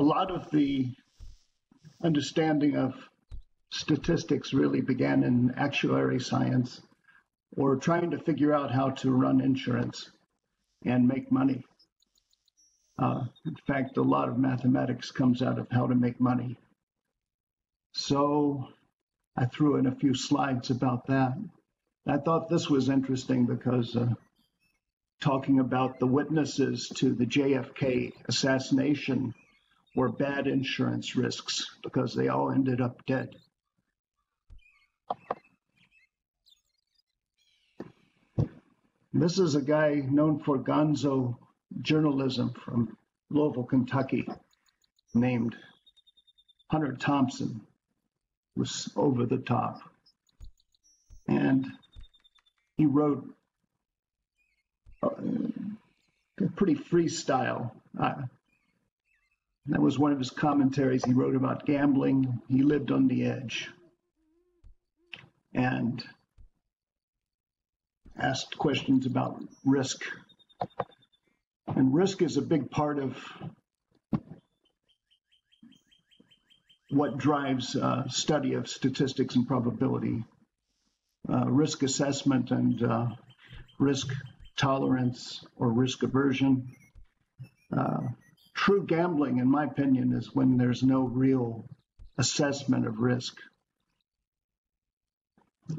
a lot of the understanding of statistics really began in actuary science or trying to figure out how to run insurance and make money. Uh, in fact, a lot of mathematics comes out of how to make money. So I threw in a few slides about that. I thought this was interesting because uh, talking about the witnesses to the JFK assassination were bad insurance risks because they all ended up dead. This is a guy known for gonzo journalism from Louisville, Kentucky, named Hunter Thompson, was over the top. And he wrote a, a pretty freestyle. Uh, that was one of his commentaries. He wrote about gambling. He lived on the edge. And asked questions about risk. And risk is a big part of what drives uh, study of statistics and probability. Uh, risk assessment and uh, risk tolerance or risk aversion. True gambling, in my opinion, is when there's no real assessment of risk.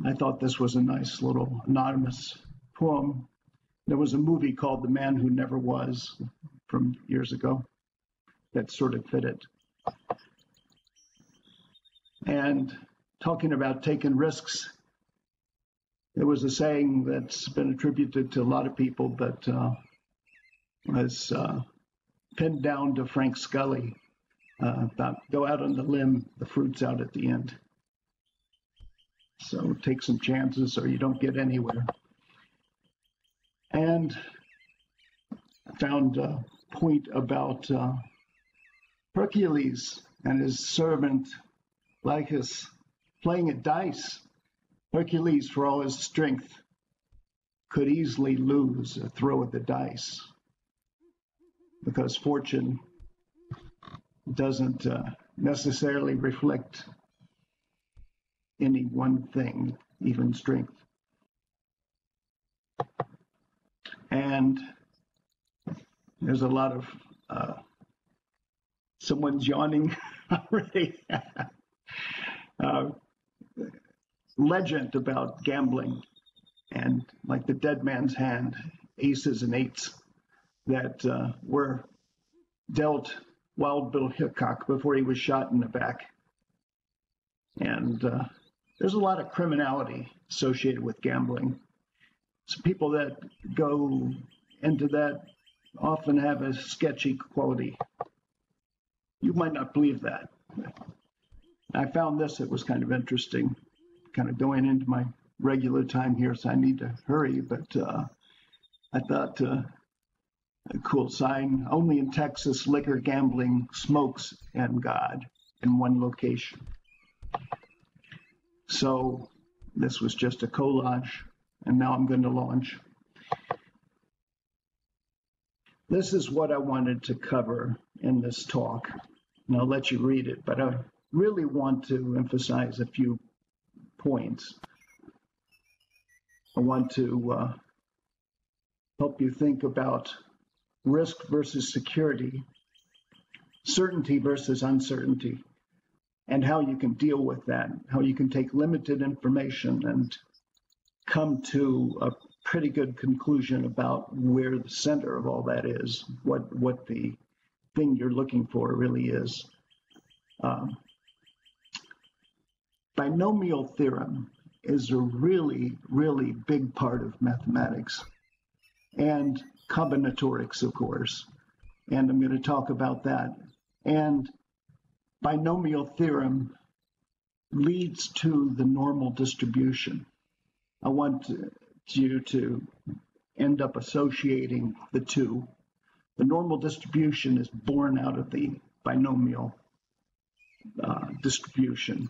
I thought this was a nice little anonymous poem. There was a movie called The Man Who Never Was from years ago that sort of fit it. And talking about taking risks, there was a saying that's been attributed to a lot of people, but uh, was uh, pinned down to Frank Scully uh, about go out on the limb, the fruit's out at the end. So take some chances or you don't get anywhere. And I found a point about uh, Hercules and his servant Lichas playing at dice. Hercules, for all his strength, could easily lose a throw at the dice because fortune doesn't uh, necessarily reflect any one thing, even strength. And there's a lot of uh, someone's yawning already. uh, legend about gambling and like the dead man's hand, aces and eights that uh, were dealt Wild Bill Hickok before he was shot in the back. And uh, there's a lot of criminality associated with gambling. So people that go into that often have a sketchy quality. You might not believe that. I found this, it was kind of interesting, kind of going into my regular time here, so I need to hurry, but uh, I thought uh, a cool sign, only in Texas, liquor, gambling, smokes, and God in one location. So this was just a collage, and now I'm going to launch. This is what I wanted to cover in this talk, and I'll let you read it, but I really want to emphasize a few points. I want to uh, help you think about risk versus security, certainty versus uncertainty, and how you can deal with that, how you can take limited information and come to a pretty good conclusion about where the center of all that is, what what the thing you're looking for really is. Um, binomial theorem is a really, really big part of mathematics and combinatorics, of course. And I'm going to talk about that. And binomial theorem leads to the normal distribution. I want you to end up associating the two. The normal distribution is born out of the binomial uh, distribution.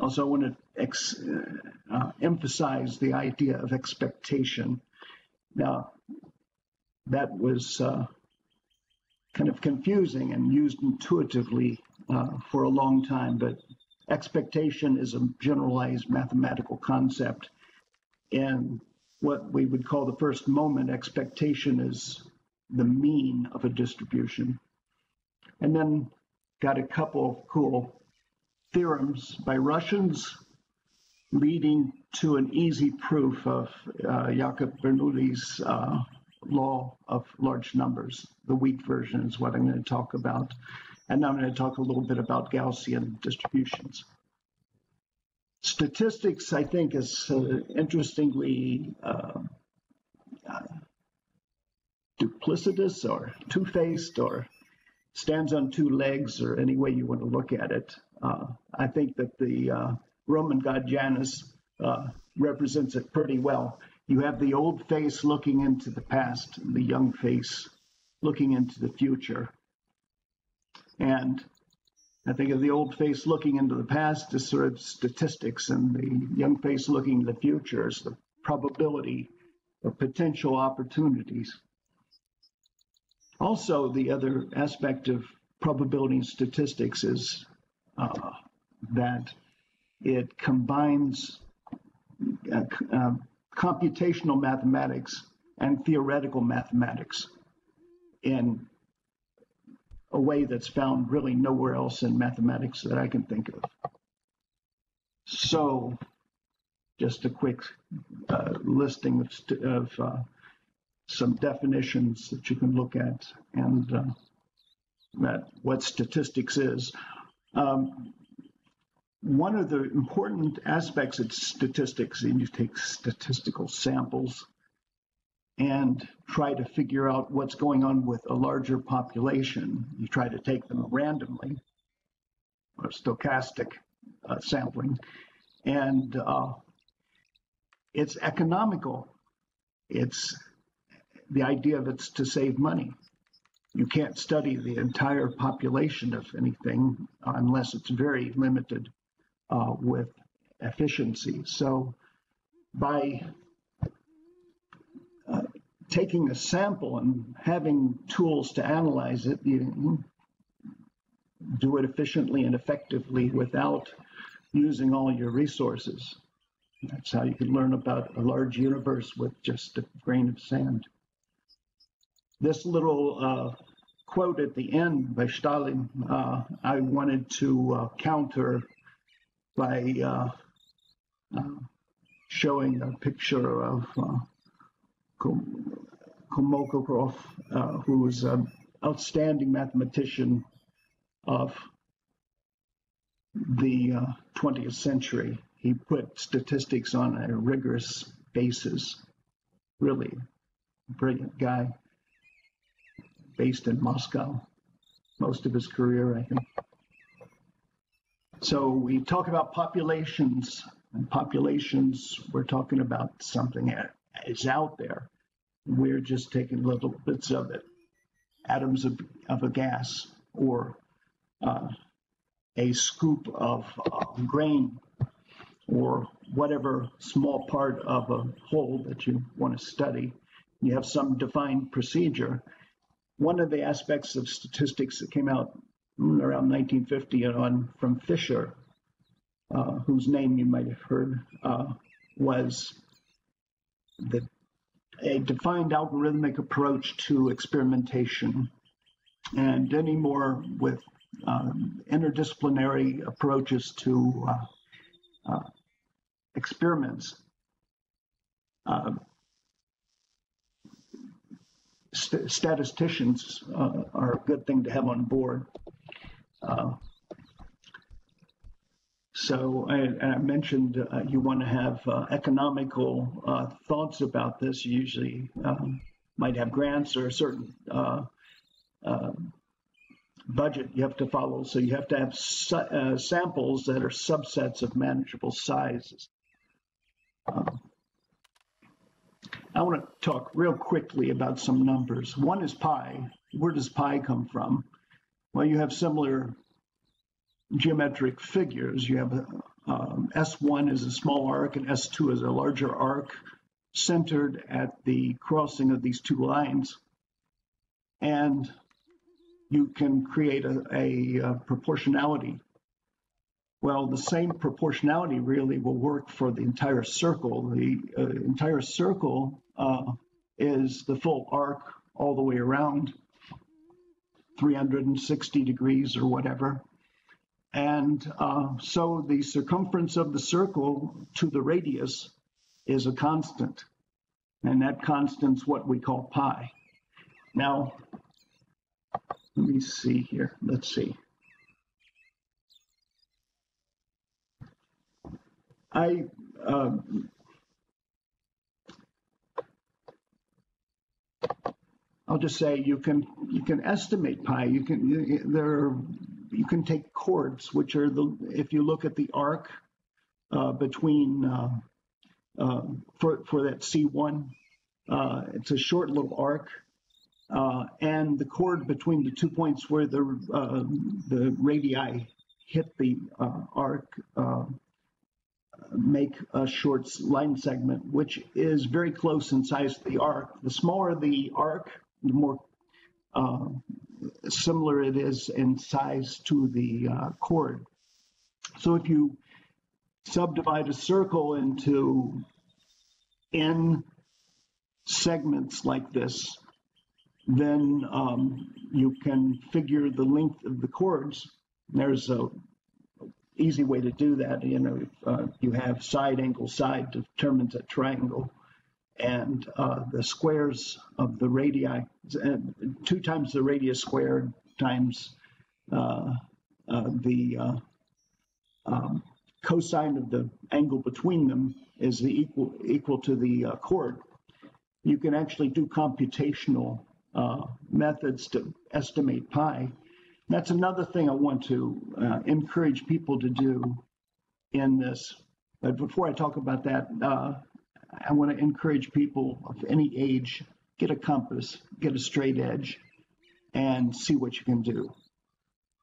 Also, I want to uh, emphasize the idea of expectation. Now, that was uh, kind of confusing and used intuitively uh, for a long time, but expectation is a generalized mathematical concept. And what we would call the first moment expectation is the mean of a distribution. And then got a couple of cool theorems by Russians leading to an easy proof of uh, Jakob Bernoulli's uh, law of large numbers. The weak version is what I'm going to talk about. And I'm going to talk a little bit about Gaussian distributions. Statistics, I think, is uh, interestingly uh, uh, duplicitous or two-faced or stands on two legs or any way you want to look at it. Uh, I think that the uh, Roman god Janus uh, represents it pretty well. You have the old face looking into the past, and the young face looking into the future. And I think of the old face looking into the past as sort of statistics, and the young face looking to the future as the probability of potential opportunities. Also, the other aspect of probability and statistics is uh, that it combines uh, uh, computational mathematics and theoretical mathematics in a way that's found really nowhere else in mathematics that I can think of. So, just a quick uh, listing of, of uh, some definitions that you can look at and uh, that what statistics is. Um, one of the important aspects of statistics is you take statistical samples and try to figure out what's going on with a larger population. You try to take them randomly, or stochastic uh, sampling, and uh, it's economical. It's the idea of it's to save money. You can't study the entire population of anything unless it's very limited uh, with efficiency. So by uh, taking a sample and having tools to analyze it, you do it efficiently and effectively without using all your resources. That's how you can learn about a large universe with just a grain of sand. This little uh, quote at the end by Stalin, uh, I wanted to uh, counter by uh, uh, showing a picture of uh, Kolmogorov, uh, who was an outstanding mathematician of the 20th century. He put statistics on a rigorous basis. Really brilliant guy, based in Moscow most of his career, I think. So we talk about populations, and populations, we're talking about something that is out there. We're just taking little bits of it, atoms of, of a gas or uh, a scoop of uh, grain or whatever small part of a whole that you want to study. You have some defined procedure. One of the aspects of statistics that came out around 1950 and on from Fisher, uh, whose name you might have heard, uh, was the, a defined algorithmic approach to experimentation. And any more with um, interdisciplinary approaches to uh, uh experiments. Uh, st statisticians uh, are a good thing to have on board. Uh, so I, mentioned uh, you want to have uh, economical uh, thoughts about this. You usually um, might have grants or a certain uh, budget you have to follow. So you have to have su- samples that are subsets of manageable sizes. Um, I want to talk real quickly about some numbers. One is pi. Where does pi come from? Well, you have similar geometric figures. You have um, S1 is a small arc and S2 is a larger arc centered at the crossing of these two lines. And you can create a, a, uh, proportionality. Well, the same proportionality really will work for the entire circle. The uh, entire circle uh, is the full arc all the way around, 360 degrees or whatever. And uh, so the circumference of the circle to the radius is a constant. And that constant's what we call pi. Now, let me see here. Let's see. I um, I'll just say you can you can estimate pi. You can you, there you can take chords, which are the if you look at the arc uh, between uh, uh, for for that C1, uh, it's a short little arc, uh, and the chord between the two points where the uh, the radii hit the arc make a short line segment, which is very close in size to the arc. The smaller the arc, the more uh, similar it is in size to the uh, chord. So if you subdivide a circle into n segments like this, then um, you can figure the length of the chords. There's a easy way to do that. You know, uh, you have side angle side determines a triangle and uh, the squares of the radii, uh, two times the radius squared times uh, uh the uh, um, cosine of the angle between them is the equal equal to the uh, chord. You can actually do computational methods to estimate pi. That's another thing I want to encourage people to do in this. But before I talk about that, I want to encourage people of any age get a compass, get a straight edge, and see what you can do.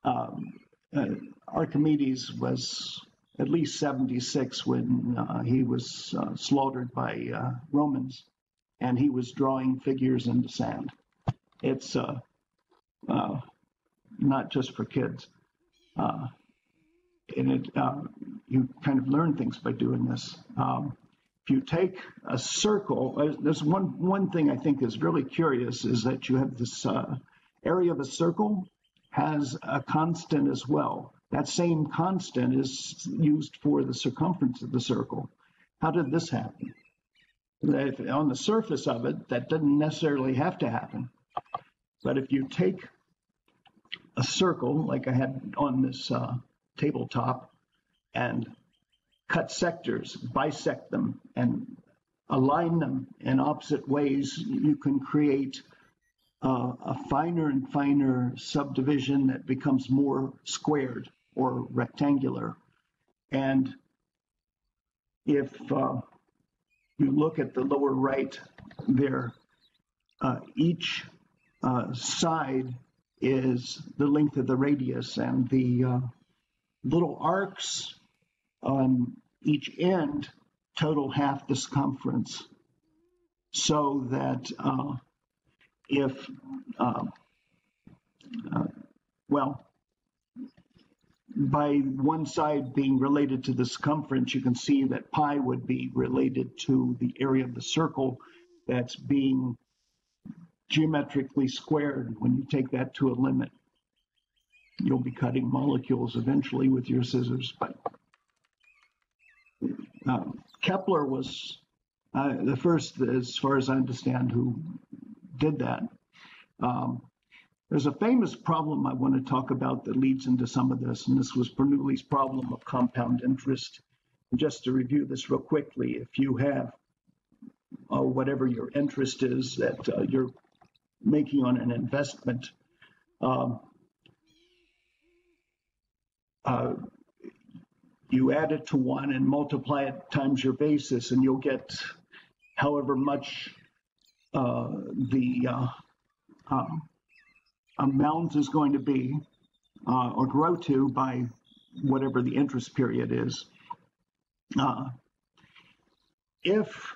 Um, uh, Archimedes was at least 76 when uh, he was uh, slaughtered by uh, Romans, and he was drawing figures into sand. It's uh, uh, not just for kids. and it, you kind of learn things by doing this. Um, if you take a circle, uh, there's one, one thing I think is really curious is that you have this uh, area of a circle has a constant as well. That same constant is used for the circumference of the circle. How did this happen? If, on the surface of it, that doesn't necessarily have to happen. But if you take a circle, like I had on this uh, tabletop, and cut sectors, bisect them, and align them in opposite ways, you can create uh, a finer and finer subdivision that becomes more squared or rectangular. And if uh, you look at the lower right there, uh, each uh, side is the length of the radius, and the uh, little arcs on each end total half the circumference so that uh, if, uh, uh, well, by one side being related to the circumference, you can see that pi would be related to the area of the circle that's being geometrically squared when you take that to a limit. You'll be cutting molecules eventually with your scissors, but um, Kepler was uh, the first, as far as I understand, who did that. Um, there's a famous problem I want to talk about that leads into some of this, and this was Bernoulli's problem of compound interest. And just to review this real quickly, if you have uh, whatever your interest is that uh, you're making on an investment, um, uh, you add it to one and multiply it times your basis, and you'll get however much uh, the uh, um, amount is going to be uh, or grow to by whatever the interest period is. Uh, if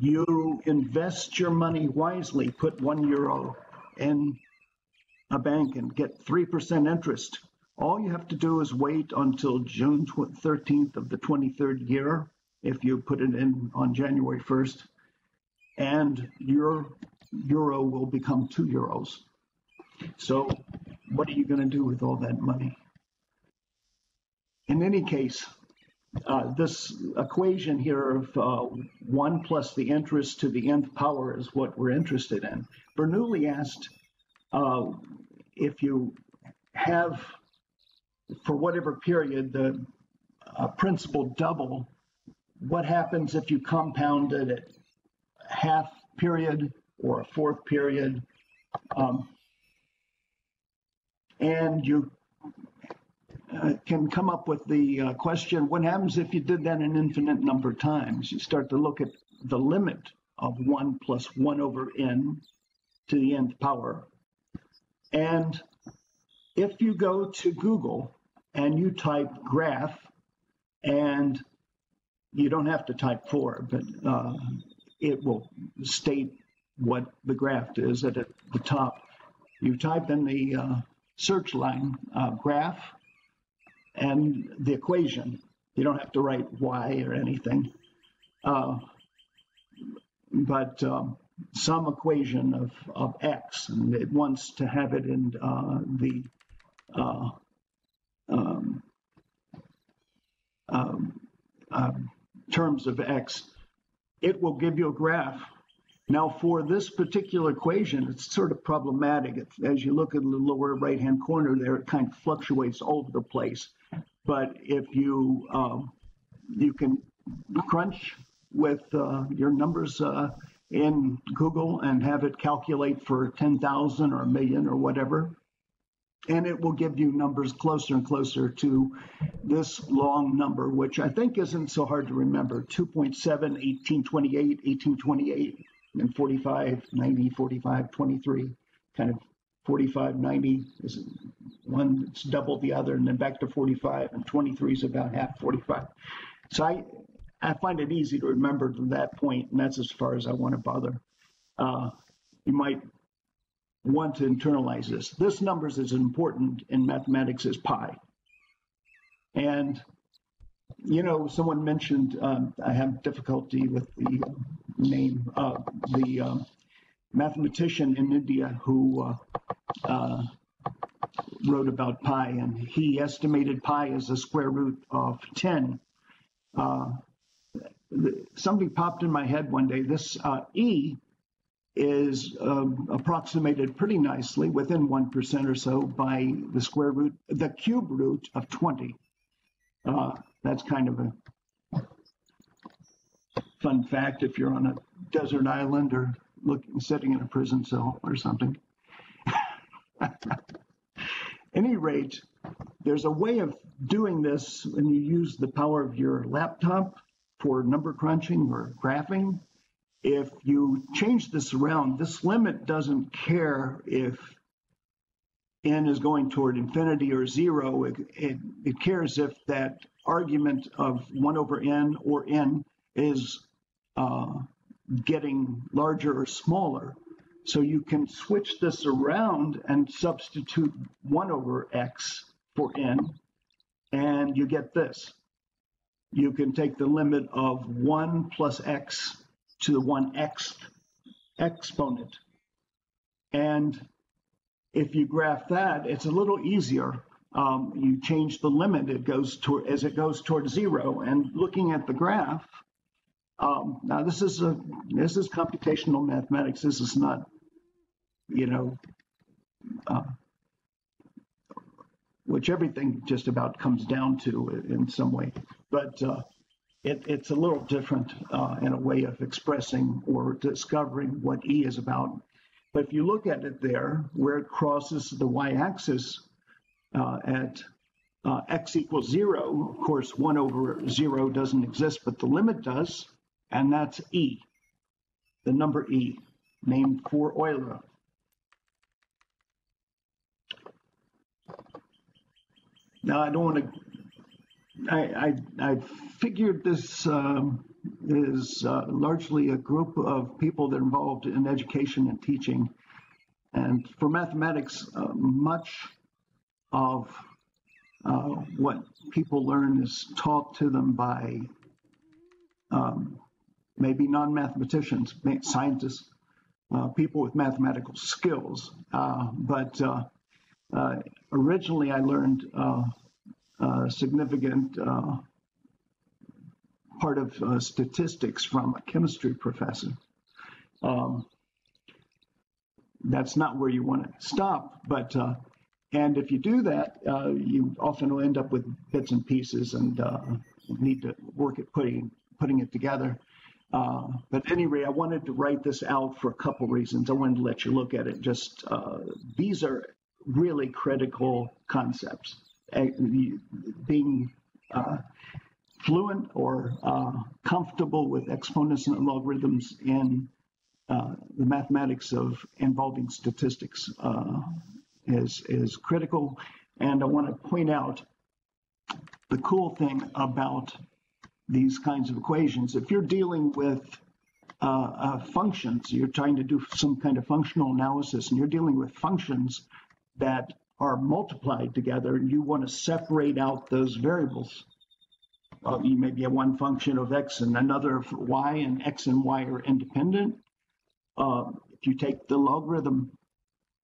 you invest your money wisely, put one euro in a bank and get 3% interest. All you have to do is wait until June 13th of the 23rd year if you put it in on January 1st, and your euro will become two euros. So, what are you going to do with all that money? In any case, uh, this equation here of uh, 1 plus the interest to the nth power is what we're interested in. Bernoulli asked uh, if you have, for whatever period, the uh, principal double, what happens if you compound it at half period or a fourth period? Um, and you uh, can come up with the uh, question, what happens if you did that an infinite number of times? You start to look at the limit of 1 plus 1 over n to the nth power. And if you go to Google and you type graph, and you don't have to type 4, but uh, it will state what the graph is at the top. You type in the uh, search line uh, graph, and the equation. You don't have to write y or anything. Uh, but um, some equation of, of x, and it wants to have it in uh, the uh, um, um, um terms of x. It will give you a graph. Now, for this particular equation, it's sort of problematic. As you look at the lower right-hand corner there, it kind of fluctuates all over the place. But if you um, you can crunch with uh, your numbers uh, in Google and have it calculate for 10,000 or a million or whatever, and it will give you numbers closer and closer to this long number, which I think isn't so hard to remember 2.7, 1828, 1828, and 45, 90, 45, 23, kind of 45, 90 is one it's double the other, and then back to 45, and 23 is about half 45. So I, I find it easy to remember to that point, and that's as far as I want to bother. Uh, you might want to internalize this. This number is as important in mathematics as pi. And, you know, someone mentioned, um, I have difficulty with the name, uh, the um, mathematician in India who uh, uh, wrote about pi, and he estimated pi as the square root of 10. Uh, something popped in my head one day. This uh, E is um, approximated pretty nicely within 1% or so by the square root, the cube root of 20. Uh, that's kind of a fun fact if you're on a desert island or looking, sitting in a prison cell or something. any rate, there's a way of doing this when you use the power of your laptop for number crunching or graphing. If you change this around, this limit doesn't care if n is going toward infinity or zero. It, it, it cares if that argument of 1 over n or n is uh, getting larger or smaller. So you can switch this around and substitute 1 over x for n, and you get this. You can take the limit of 1 plus x to the 1x exponent. And if you graph that, it's a little easier. Um, you change the limit it goes toward, as it goes toward zero. And looking at the graph, um, now this is a this is computational mathematics. This is not, you know, uh, which everything just about comes down to in some way. But uh, it, it's a little different uh, in a way of expressing or discovering what E is about. But if you look at it there, where it crosses the y-axis uh, at uh, x equals zero, of course, one over zero doesn't exist, but the limit does and that's E, the number E, named for Euler. Now, I don't want to, I, I, I figured this um, is uh, largely a group of people that are involved in education and teaching. And for mathematics, uh, much of uh, what people learn is taught to them by um, maybe non-mathematicians, scientists, uh, people with mathematical skills. Uh, but uh, originally, I learned significant part of statistics from a chemistry professor. Um, that's not where you want to stop, but and if you do that, uh, you often will end up with bits and pieces and uh, need to work at putting putting it together. Uh, but at any rate, I wanted to write this out for a couple reasons. I wanted to let you look at it. Just uh, these are really critical concepts. Being uh, fluent or uh, comfortable with exponents and logarithms in the mathematics of involving statistics is, is critical. And I want to point out the cool thing about these kinds of equations. If you're dealing with uh, uh, functions, you're trying to do some kind of functional analysis, and you're dealing with functions that are multiplied together, and you want to separate out those variables. Uh, you maybe have one function of x and another of y, and x and y are independent. Uh, if you take the logarithm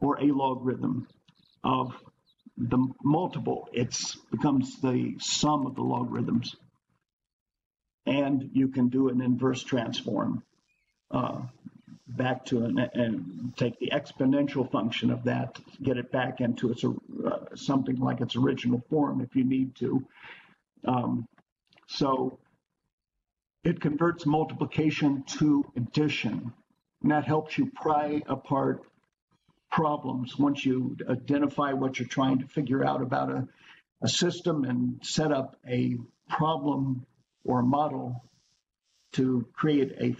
or a logarithm of the multiple. It becomes the sum of the logarithms. And you can do an inverse transform uh, back to an, and take the exponential function of that, get it back into its uh, something like its original form if you need to. Um, so it converts multiplication to addition. And that helps you pry apart problems once you identify what you're trying to figure out about a, a system and set up a problem or model to create a,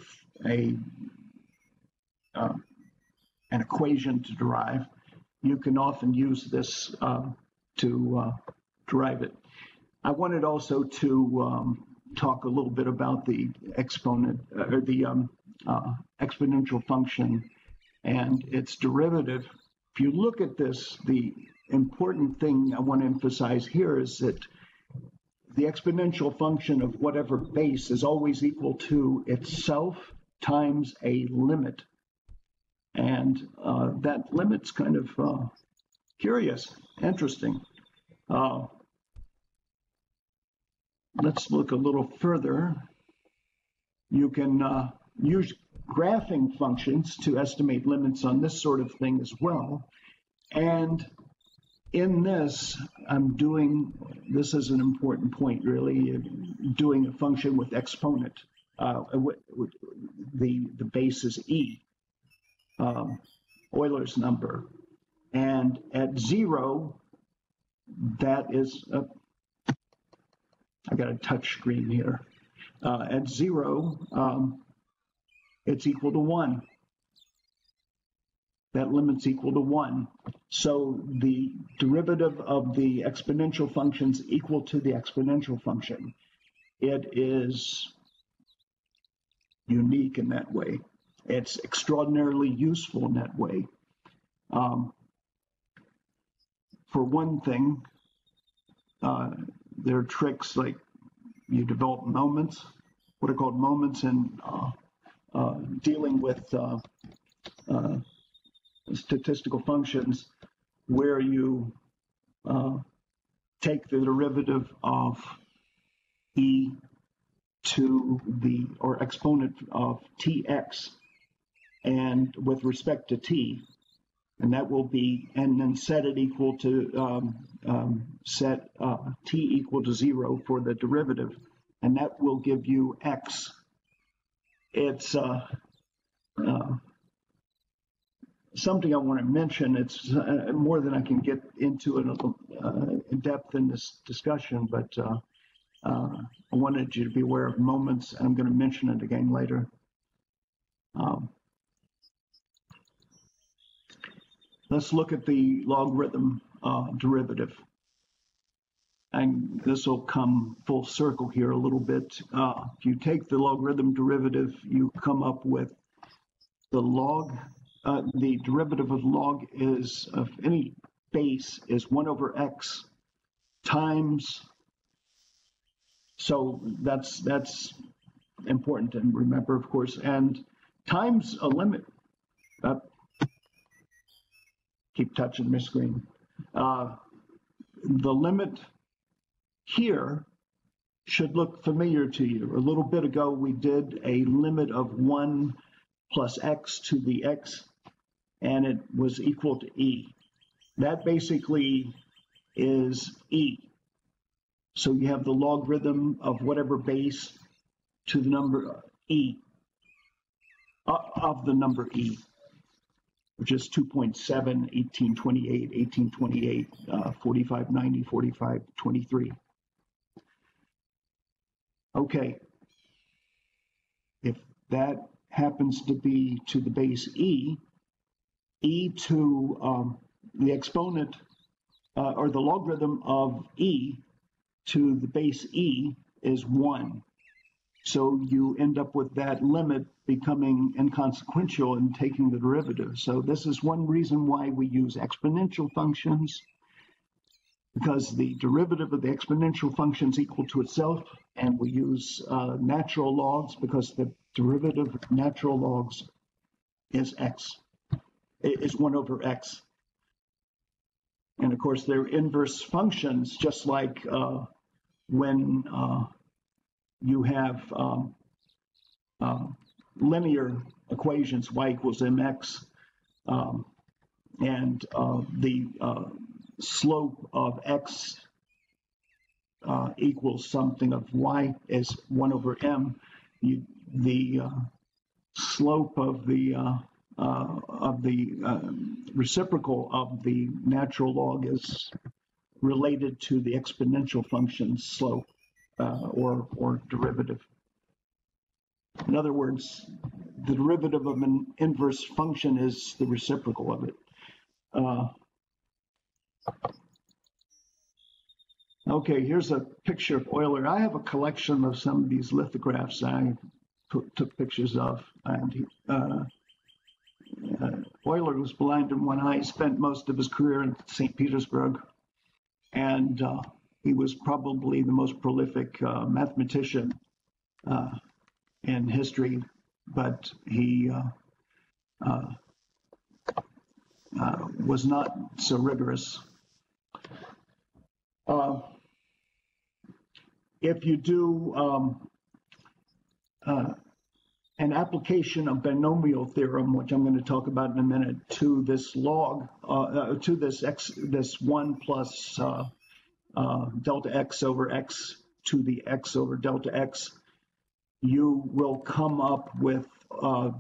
a uh, an equation to derive. You can often use this uh, to uh, derive it. I wanted also to um, talk a little bit about the exponent or the um, uh, exponential function and its derivative. If you look at this, the important thing I want to emphasize here is that the exponential function of whatever base is always equal to itself times a limit. And uh, that limit's kind of uh, curious, interesting. Uh, let's look a little further. You can uh, use graphing functions to estimate limits on this sort of thing as well. And in this, I'm doing, this is an important point really, doing a function with exponent. Uh, the, the base is E, um, Euler's number. And at zero, that is, a, I got a touch screen here. Uh, at zero, um, it's equal to one. That limit's equal to one. So the derivative of the exponential function is equal to the exponential function. It is unique in that way. It's extraordinarily useful in that way. Um, for one thing, uh, there are tricks like you develop moments, what are called moments in uh, uh, dealing with uh, uh, statistical functions where you take the derivative of e to the or exponent of tx and with respect to t and that will be and then set it equal to um, um, set uh, t equal to zero for the derivative and that will give you x it's uh, uh, something I want to mention. It's uh, more than I can get into in, uh, in depth in this discussion, but uh, I wanted you to be aware of moments, and I'm going to mention it again later. Um, let's look at the logarithm derivative and this will come full circle here a little bit. Uh, if you take the logarithm derivative, you come up with the log uh, the derivative of log is of any base is 1 over x times. So that's that's important to remember, of course, and times a limit. Uh, keep touching my screen. Uh, the limit here should look familiar to you. A little bit ago, we did a limit of 1 plus x to the x, and it was equal to e. That basically is e. So you have the logarithm of whatever base to the number e, uh, of the number e, which is 2.7, 1828, 1828, uh, 4590, 4523. Okay, if that happens to be to the base e, e to um, the exponent uh, or the logarithm of e to the base e is 1. So you end up with that limit becoming inconsequential and taking the derivative. So this is one reason why we use exponential functions because the derivative of the exponential function is equal to itself, and we use uh, natural logs because the derivative of natural logs is x, is 1 over x. And of course, they're inverse functions, just like uh, when uh, you have um, uh, linear equations, y equals mx, um, and uh, the uh, slope of x uh, equals something of y is 1 over m, you, the uh, slope of the uh, uh of the reciprocal of the natural log is related to the exponential function slope uh, or or derivative. In other words, the derivative of an inverse function is the reciprocal of it. Okay, here's a picture of Euler. I have a collection of some of these lithographs I took pictures of. And he, uh, uh, Euler was blind in one eye, spent most of his career in St. Petersburg, and uh, he was probably the most prolific uh, mathematician uh, in history, but he uh, was not so rigorous. Uh, if you do um, uh, an application of binomial theorem, which I'm going to talk about in a minute, to this log, uh, uh to this x, this one plus uh, uh, delta x over x to the x over delta x, you will come up with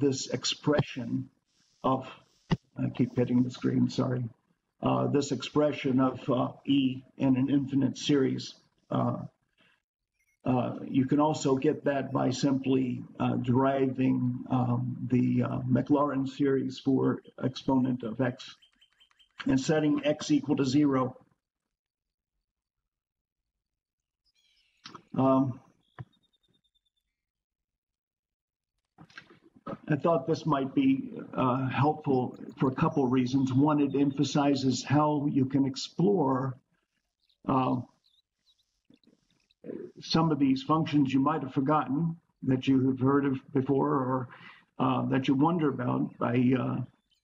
this expression of. I keep hitting the screen. Sorry uh, this expression of uh, E in an infinite series. Uh, uh you can also get that by simply uh, deriving um, the uh, Maclaurin series for exponent of x and setting x equal to zero. Um, I thought this might be uh, helpful for a couple reasons. One, it emphasizes how you can explore uh, some of these functions you might have forgotten that you have heard of before or uh, that you wonder about by uh,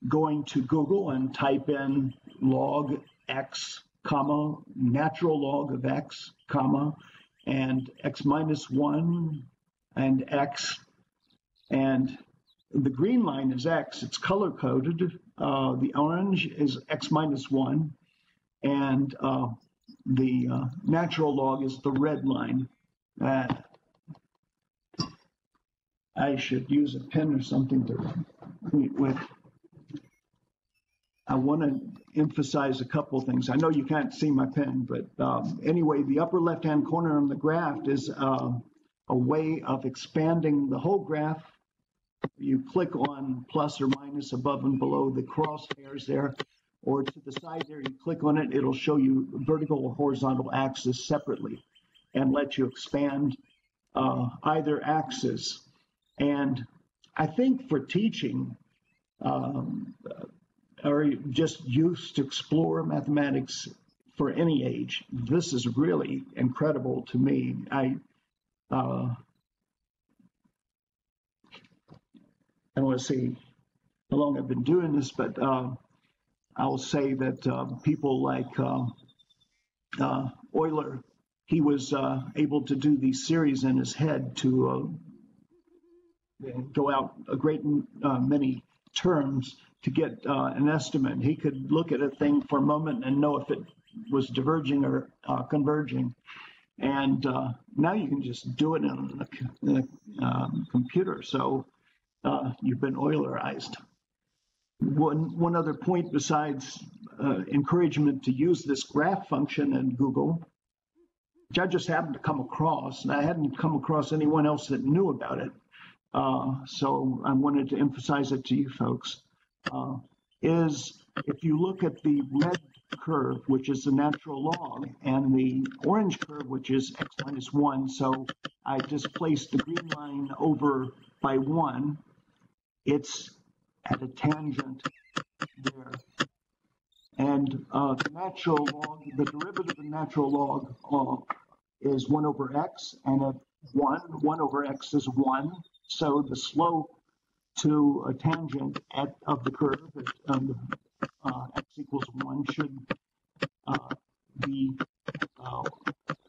going to Google and type in log x, comma, natural log of x, comma, and x minus 1 and x and the green line is x, it's color coded. Uh, the orange is x minus 1, and uh, the uh, natural log is the red line. I should use a pen or something to with. I want to emphasize a couple things. I know you can't see my pen, but um, anyway, the upper left-hand corner on the graph is uh, a way of expanding the whole graph you click on plus or minus above and below the crosshairs there, or to the side there, you click on it, it'll show you vertical or horizontal axis separately and let you expand uh, either axis. And I think for teaching, um, are just used to explore mathematics for any age. This is really incredible to me. I uh, I don't want to say how long I've been doing this, but uh, I'll say that uh, people like uh, uh Euler, he was uh, able to do these series in his head to uh, go out a great many terms to get an estimate. He could look at a thing for a moment and know if it was diverging or converging. And now you can just do it in a, in a um, computer. So uh, you've been Eulerized. One, one other point besides uh, encouragement to use this graph function in Google, which I just happened to come across, and I hadn't come across anyone else that knew about it. Uh, so I wanted to emphasize it to you folks, uh, is if you look at the red curve, which is the natural log, and the orange curve, which is x minus 1, so I just placed the green line over by 1, it's at a tangent there. And uh, the natural log, the derivative of the natural log uh, is 1 over x, and at 1, 1 over x is 1. So the slope to a tangent at, of the curve at um, uh, x equals 1 should uh, be, uh,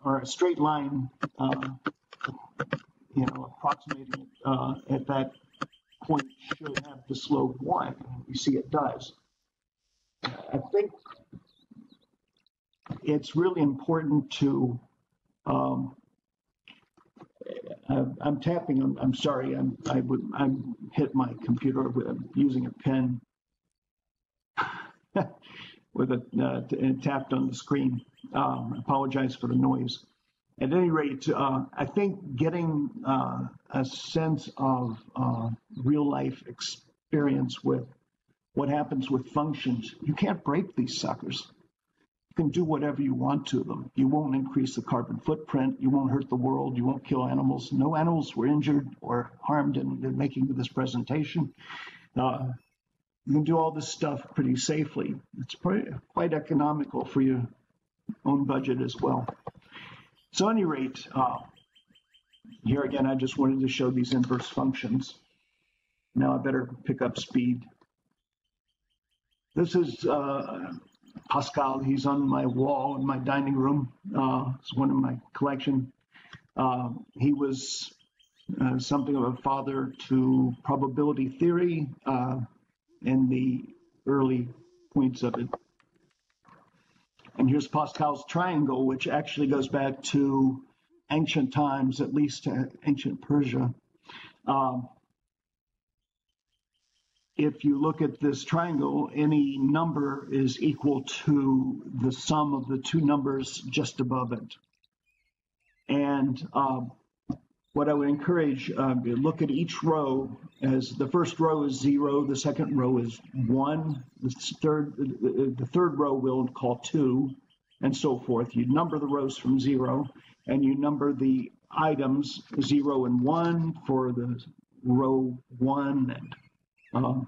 or a straight line, uh, you know, approximating it at that point should have the slope one. You see it does. I think it's really important to um, I'm tapping. I'm, I'm sorry. I'm, I would. I'm hit my computer with using a pen with a uh, tapped on the screen. Um, apologize for the noise at any rate, uh, I think getting uh, a sense of uh, real life experience with what happens with functions, you can't break these suckers. You can do whatever you want to them. You won't increase the carbon footprint. You won't hurt the world. You won't kill animals. No animals were injured or harmed in, in making this presentation. Uh, you can do all this stuff pretty safely. It's pretty, quite economical for your own budget as well. So, any rate, uh, here again, I just wanted to show these inverse functions. Now I better pick up speed. This is uh, Pascal. He's on my wall in my dining room. Uh, it's one of my collection. Uh, he was uh, something of a father to probability theory uh, in the early points of it. And here's Pascal's triangle, which actually goes back to ancient times, at least to ancient Persia. Um, if you look at this triangle, any number is equal to the sum of the two numbers just above it. And um, what I would encourage, uh, look at each row as the first row is zero, the second row is one, the third, the third row we'll call two, and so forth. You number the rows from zero, and you number the items zero and one for the row one, and um,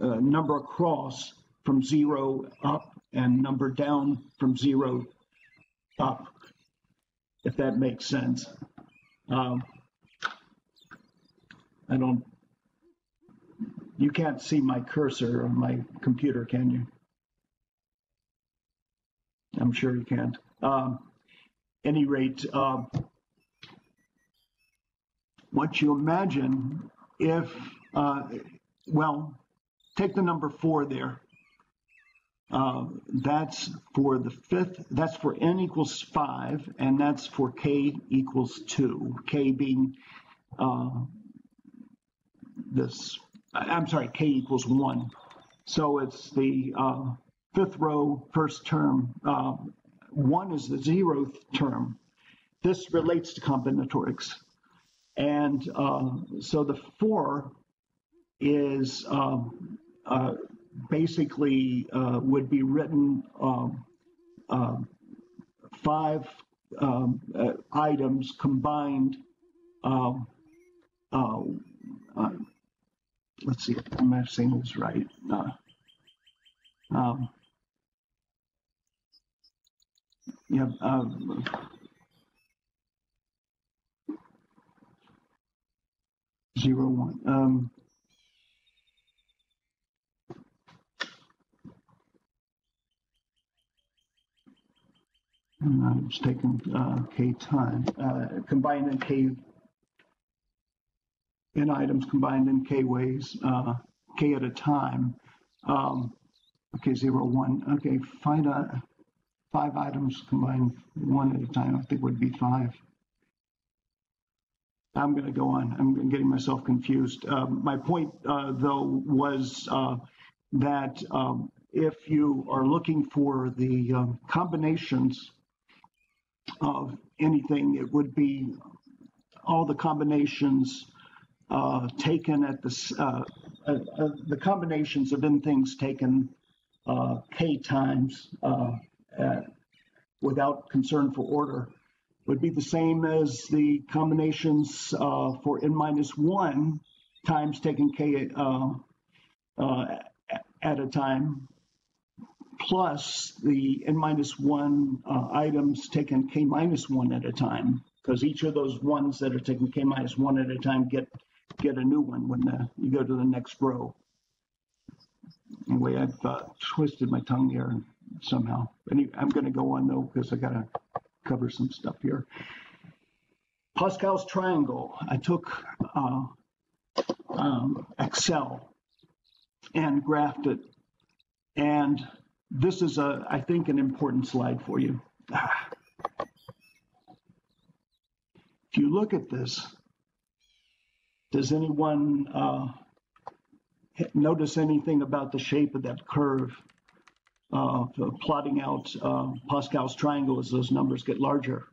uh, number across from zero up, and number down from zero up, if that makes sense. Um, I don't, you can't see my cursor on my computer, can you? I'm sure you can't. Um, any rate, uh, what you imagine if, uh, well, take the number four there. Uh, that's for the fifth, that's for n equals five, and that's for k equals two, k being uh, this, I'm sorry, k equals one. So it's the uh, fifth row, first term. Uh, one is the zeroth term. This relates to combinatorics. And uh, so the four is um, uh, basically uh, would be written um, um, five um, uh, items combined um, uh, let's see if I'm saying this right. Uh, um, yeah, zero one. I'm just taking uh, k time uh, combined in k items combined in k ways uh, k at a time. Um, okay, zero one. Okay, find a five items combined one at a time. I think would be five. I'm going to go on. I'm getting myself confused. Um, my point, uh, though, was uh, that um, if you are looking for the um, combinations of anything, it would be all the combinations uh, taken at the uh, uh, uh, the combinations of n things taken k times without concern for order would be the same as the combinations uh, for n minus 1 times taken k uh, uh, at a time plus the n minus 1 uh, items taken k minus 1 at a time because each of those ones that are taken k minus 1 at a time get get a new one when the, you go to the next row. Anyway, I've uh, twisted my tongue here somehow. Anyway, I'm going to go on though because I got to cover some stuff here. Pascal's triangle. I took uh, um, Excel and graphed it. And this is, a, I think, an important slide for you. If you look at this, does anyone uh, notice anything about the shape of that curve? uh, plotting out uh, Pascal's triangle as those numbers get larger.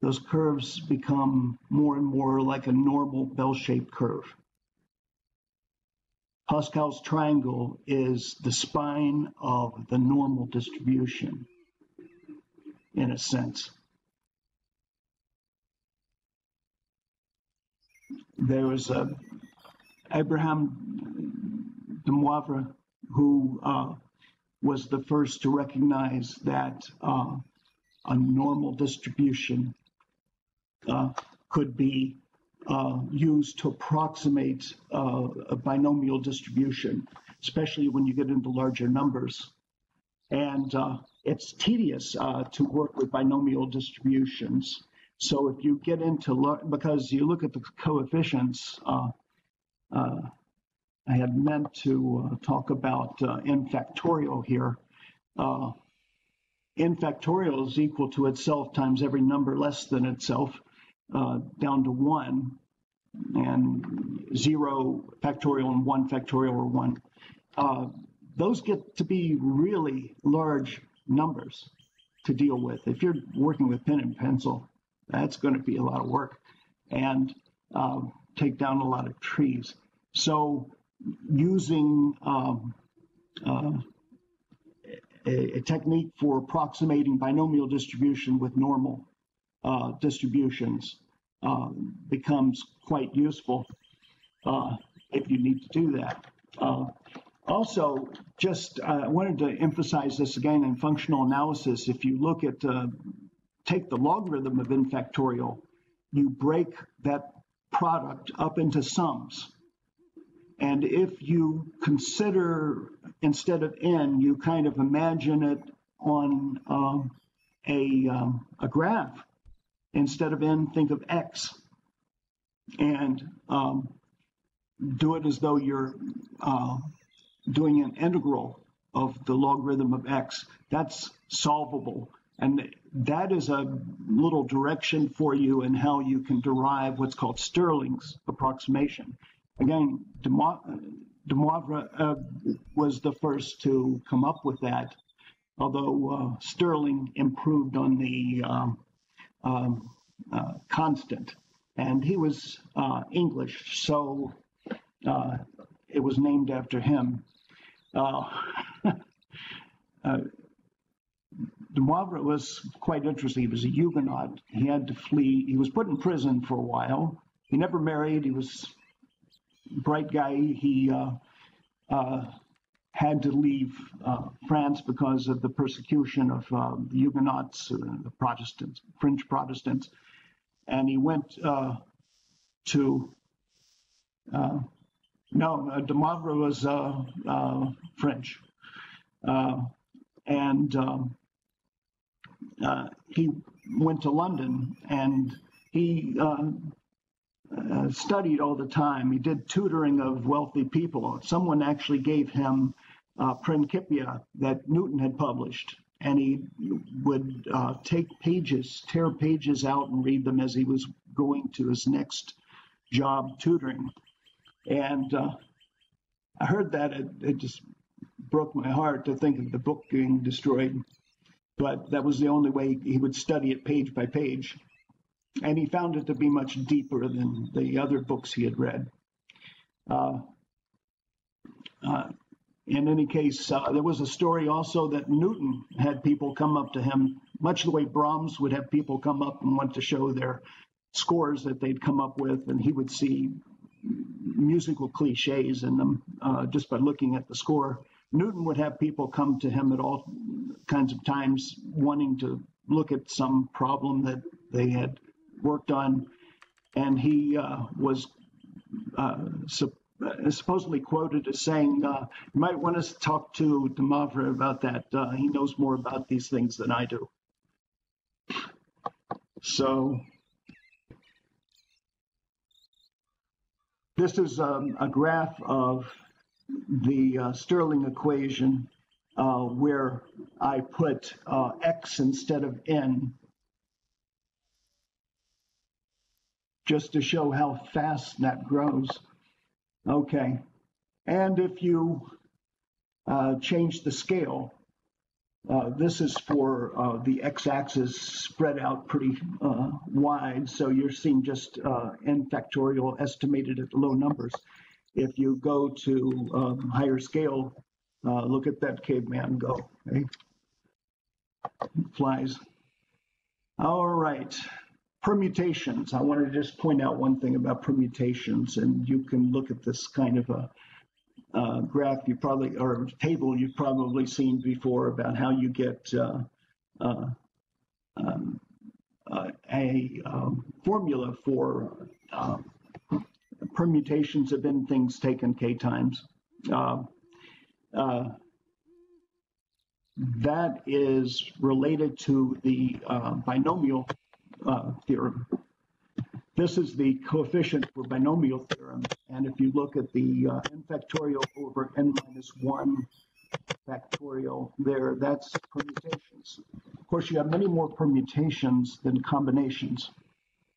Those curves become more and more like a normal bell-shaped curve. Pascal's triangle is the spine of the normal distribution, in a sense. There was a Abraham de Moivre, who uh, was the first to recognize that uh, a normal distribution uh, could be uh, used to approximate uh, a binomial distribution, especially when you get into larger numbers. And uh, it's tedious to work with binomial distributions. So if you get into, because you look at the coefficients, uh, I had meant to uh, talk about uh, n factorial here. n factorial is equal to itself times every number less than itself down to one and zero factorial and one factorial or one. Uh, those get to be really large numbers to deal with. If you're working with pen and pencil, that's going to be a lot of work and uh, take down a lot of trees. So using um, uh, a, a, technique for approximating binomial distribution with normal uh, distributions uh, becomes quite useful uh, if you need to do that. Uh, also, just uh, I wanted to emphasize this again in functional analysis. If you look at, take the logarithm of n factorial, you break that product up into sums. And if you consider, instead of n, you kind of imagine it on um, a, um, a graph. Instead of n, think of x. And um, do it as though you're uh, doing an integral of the logarithm of x. That's solvable. And that is a little direction for you in how you can derive what's called Stirling's approximation. Again, De Moivre uh, was the first to come up with that, although uh, Stirling improved on the um, um, uh, constant. And he was uh, English, so uh, it was named after him. Uh, de Moivre was quite interesting. He was a Huguenot. He had to flee. He was put in prison for a while. He never married. He was a bright guy. He uh, uh, had to leave uh, France because of the persecution of uh, the Huguenots, uh, the Protestants, French Protestants, and he went uh, to. no, de Moivre was French, and. Um, uh, he went to London and he uh, uh, studied all the time. He did tutoring of wealthy people. Someone actually gave him uh, Principia that Newton had published, and he would uh, take pages, tear pages out, and read them as he was going to his next job tutoring. And uh, I heard that it, it just broke my heart to think of the book being destroyed but that was the only way he would study it page by page. And he found it to be much deeper than the other books he had read. Uh, uh, in any case, uh, there was a story also that Newton had people come up to him, much the way Brahms would have people come up and want to show their scores that they'd come up with, and he would see musical cliches in them uh, just by looking at the score. Newton would have people come to him at all kinds of times wanting to look at some problem that they had worked on, and he uh, was uh, supposedly quoted as saying, uh, "You might want to talk to de Moivre about that. Uh, he knows more about these things than I do." So. This is um, a graph of the uh, Stirling equation uh, where I put uh, x instead of n just to show how fast that grows. Okay, and if you uh, change the scale, uh, this is for uh, the x-axis spread out pretty uh, wide, so you're seeing just uh, n factorial estimated at low numbers. If you go to um, higher scale, uh, look at that caveman go. Okay? Flies. All right. Permutations. I want to just point out one thing about permutations, and you can look at this kind of a uh, graph you probably or table you've probably seen before about how you get uh, uh, um, uh, a um, formula for um, permutations of n things taken k times. Uh, uh, that is related to the uh, binomial uh, theorem. This is the coefficient for binomial theorem. And if you look at the uh, n factorial over n minus 1 factorial there, that's permutations. Of course, you have many more permutations than combinations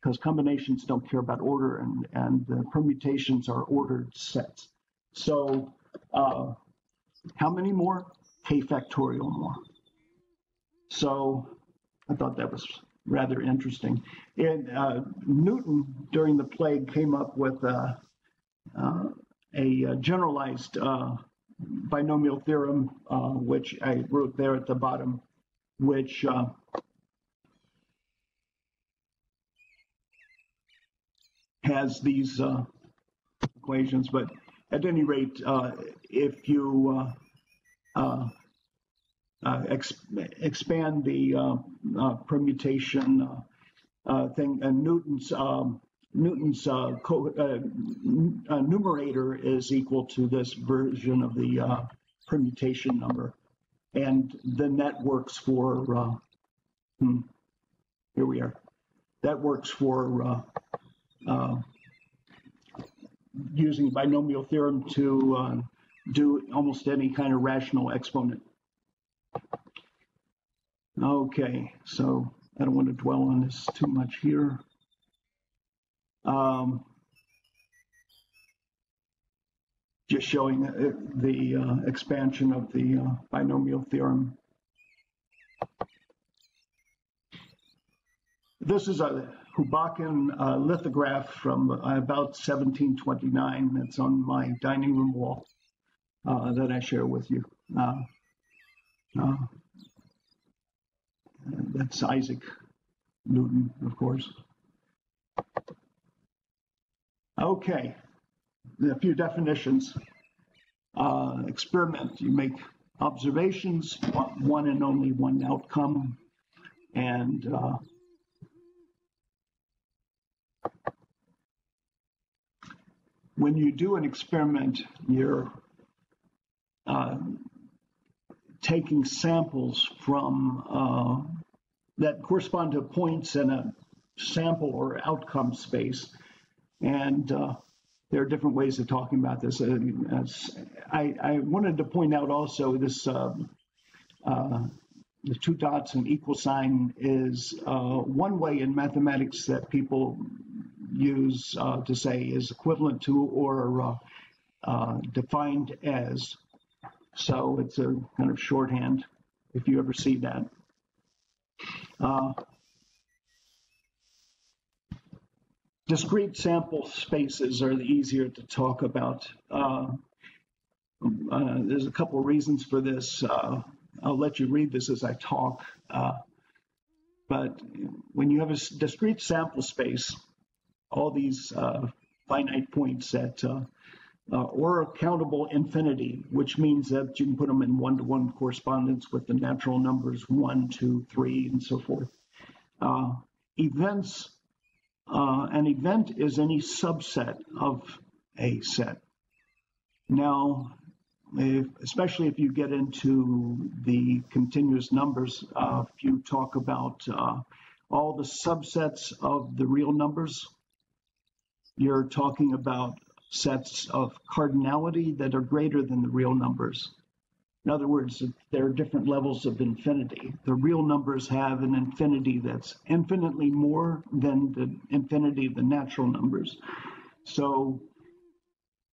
because combinations don't care about order and, and the permutations are ordered sets. So uh, how many more? K factorial more. So I thought that was rather interesting. And uh, Newton, during the plague, came up with uh, uh, a generalized uh, binomial theorem, which I wrote there at the bottom, which has these equations, but at any rate, if you Uh, ex expand the uh, uh permutation uh, thing, and Newton's um, Newton's numerator is equal to this version of the permutation number, and then that works for. Hmm, here we are. That works for uh, using binomial theorem to uh, do almost any kind of rational exponent. Okay, so I don't want to dwell on this too much here. Um, just showing uh, the uh, expansion of the uh, binomial theorem. This is a Houbraken uh, lithograph from uh, about 1729 that's on my dining room wall uh, that I share with you. That's Isaac Newton, of course. Okay, a few definitions. Uh, experiment, you make observations, one and only one outcome, and uh, when you do an experiment, you're uh, taking samples from uh, that correspond to points in a sample or outcome space. And uh, there are different ways of talking about this. I, I, wanted to point out also this um, uh, the two dots and equal sign is uh, one way in mathematics that people use uh, to say is equivalent to or uh, defined as. So it's a kind of shorthand if you ever see that. Uh, discrete sample spaces are the easier to talk about. Uh, uh, there's a couple reasons for this. Uh, I'll let you read this as I talk. Uh, but when you have a discrete sample space, all these uh, finite points at uh, or countable infinity, which means that you can put them in one-to-one correspondence with the natural numbers one, two, three, and so forth. Uh, events, uh, an event is any subset of a set. Now, if, especially if you get into the continuous numbers, uh, if you talk about uh, all the subsets of the real numbers, you're talking about sets of cardinality that are greater than the real numbers. In other words, there are different levels of infinity. The real numbers have an infinity that's infinitely more than the infinity of the natural numbers. So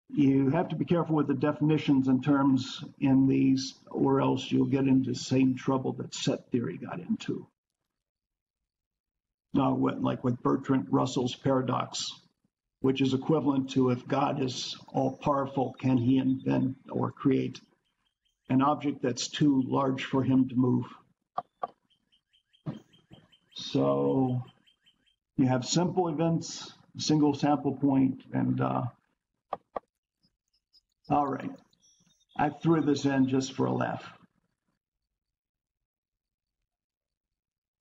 you have to be careful with the definitions and terms in these, or else you'll get into the same trouble that set theory got into. Now, like with Bertrand Russell's paradox, which is equivalent to if God is all powerful, can he invent or create an object that's too large for him to move? So you have simple events, single sample point, and uh, all right. I threw this in just for a laugh.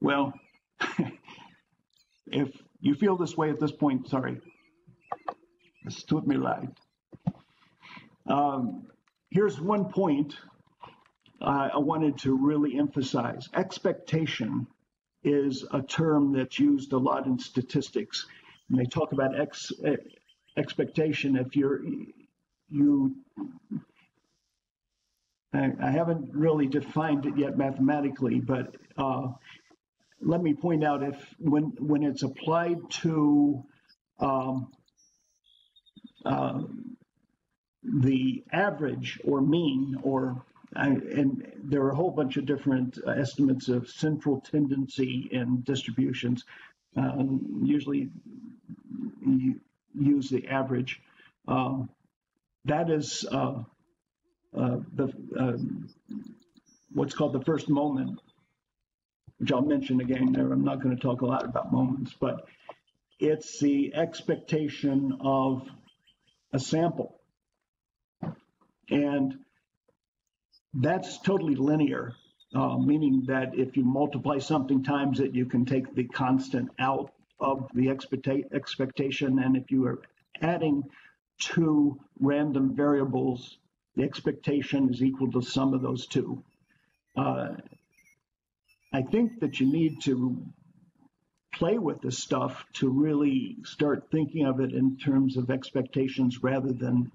Well, if you feel this way at this point, sorry, es tut mir. Um, here's one point uh, I wanted to really emphasize. Expectation is a term that's used a lot in statistics. And they talk about ex, expectation if you're you I, I, haven't really defined it yet mathematically, but uh, let me point out if when when it's applied to um, uh, the average or mean or and there are a whole bunch of different uh, estimates of central tendency and distributions. Um, usually you use the average. Um, that is uh, uh, the um, what's called the first moment, which I'll mention again there. I'm not going to talk a lot about moments, but it's the expectation of a sample. And that's totally linear, uh, meaning that if you multiply something times it, you can take the constant out of the expecta- expectation. And if you are adding two random variables, the expectation is equal to sum of those two. Uh, I think that you need to play with this stuff to really start thinking of it in terms of expectations rather than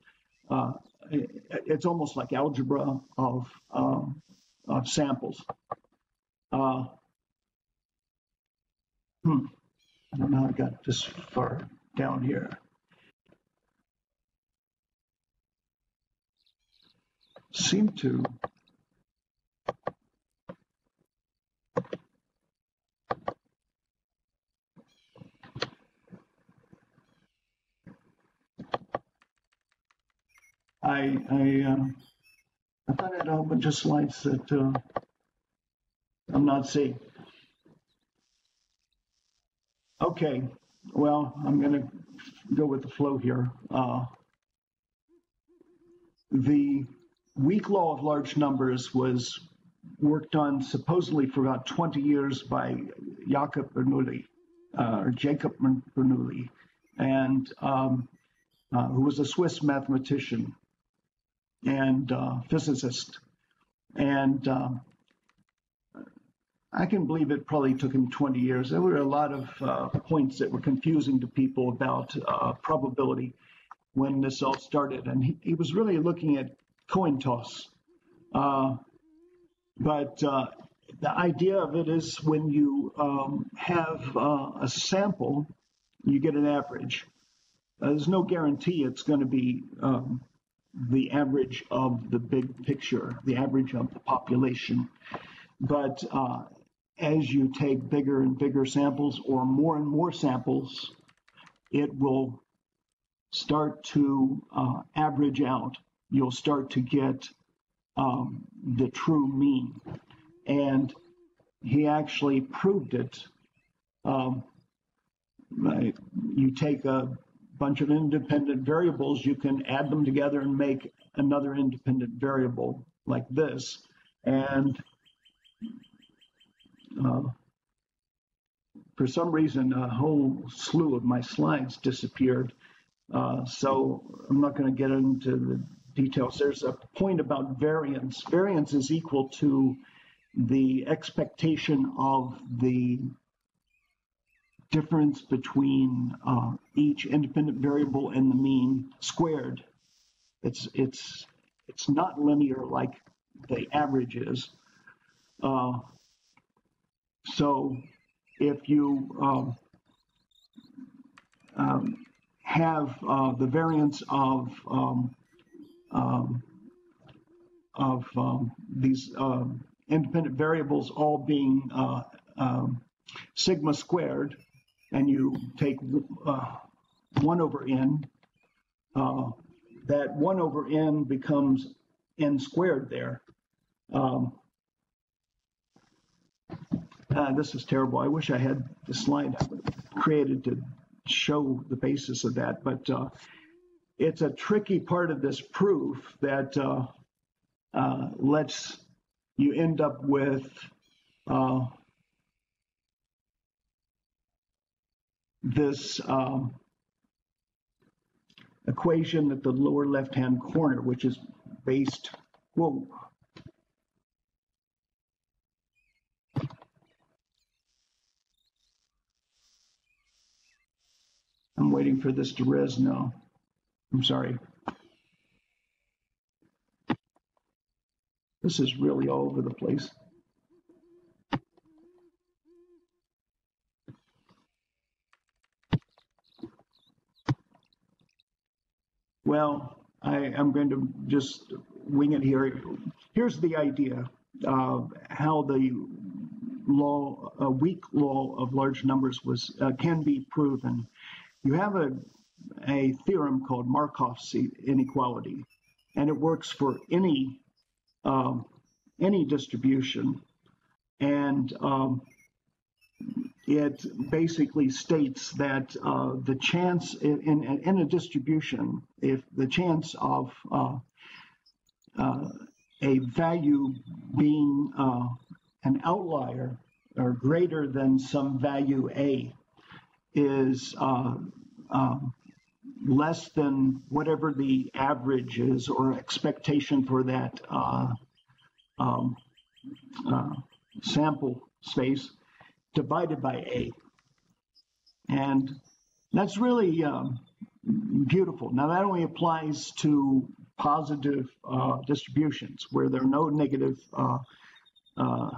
uh, it's almost like algebra of, um, of samples. Uh, hmm, I don't know how I got this far down here. Seem to I I, um, I thought I had a whole bunch of slides that uh, I'm not seeing. Okay, well, I'm going to go with the flow here. Uh, the weak law of large numbers was worked on supposedly for about 20 years by Jakob Bernoulli, uh, or Jacob Bernoulli, and um, uh, who was a Swiss mathematician and uh, physicist. And um, I can believe it probably took him 20 years. There were a lot of uh, points that were confusing to people about uh, probability when this all started. And he, he, was really looking at coin toss. Uh, but uh, the idea of it is when you um, have uh, a sample, you get an average. Uh, there's no guarantee it's going to be um, the average of the big picture, the average of the population. But uh, as you take bigger and bigger samples or more and more samples, it will start to uh, average out. You'll start to get um, the true mean. And he actually proved it. Um, you take a bunch of independent variables, you can add them together and make another independent variable like this. And uh, for some reason, a whole slew of my slides disappeared. Uh, so I'm not going to get into the details. There's a point about variance. Variance is equal to the expectation of the difference between uh, each independent variable and the mean squared. It's it's it's not linear like the average is. Uh, so if you um, um, have uh, the variance of um, um of um, these um, independent variables all being uh, sigma squared, and you take uh, 1 over n, uh, that 1 over n becomes n squared there. Um, uh, this is terrible. I wish I had the slide created to show the basis of that, but uh, it's a tricky part of this proof that uh, uh lets you end up with uh, this um, equation at the lower left-hand corner, which is based, whoa. I'm waiting for this to res now. I'm sorry. This is really all over the place. Well, I am going to just wing it here. Here's the idea of how the law, a weak law of large numbers was uh, can be proven. You have a a theorem called Markov's inequality, and it works for any um, any distribution, and um, it basically states that uh, the chance in, in, in, a distribution, if the chance of uh, uh, a value being uh, an outlier or greater than some value A is uh, um, less than whatever the average is or expectation for that uh, um, sample space divided by A. And that's really um, beautiful. Now, that only applies to positive uh, distributions where there are no negative uh, uh,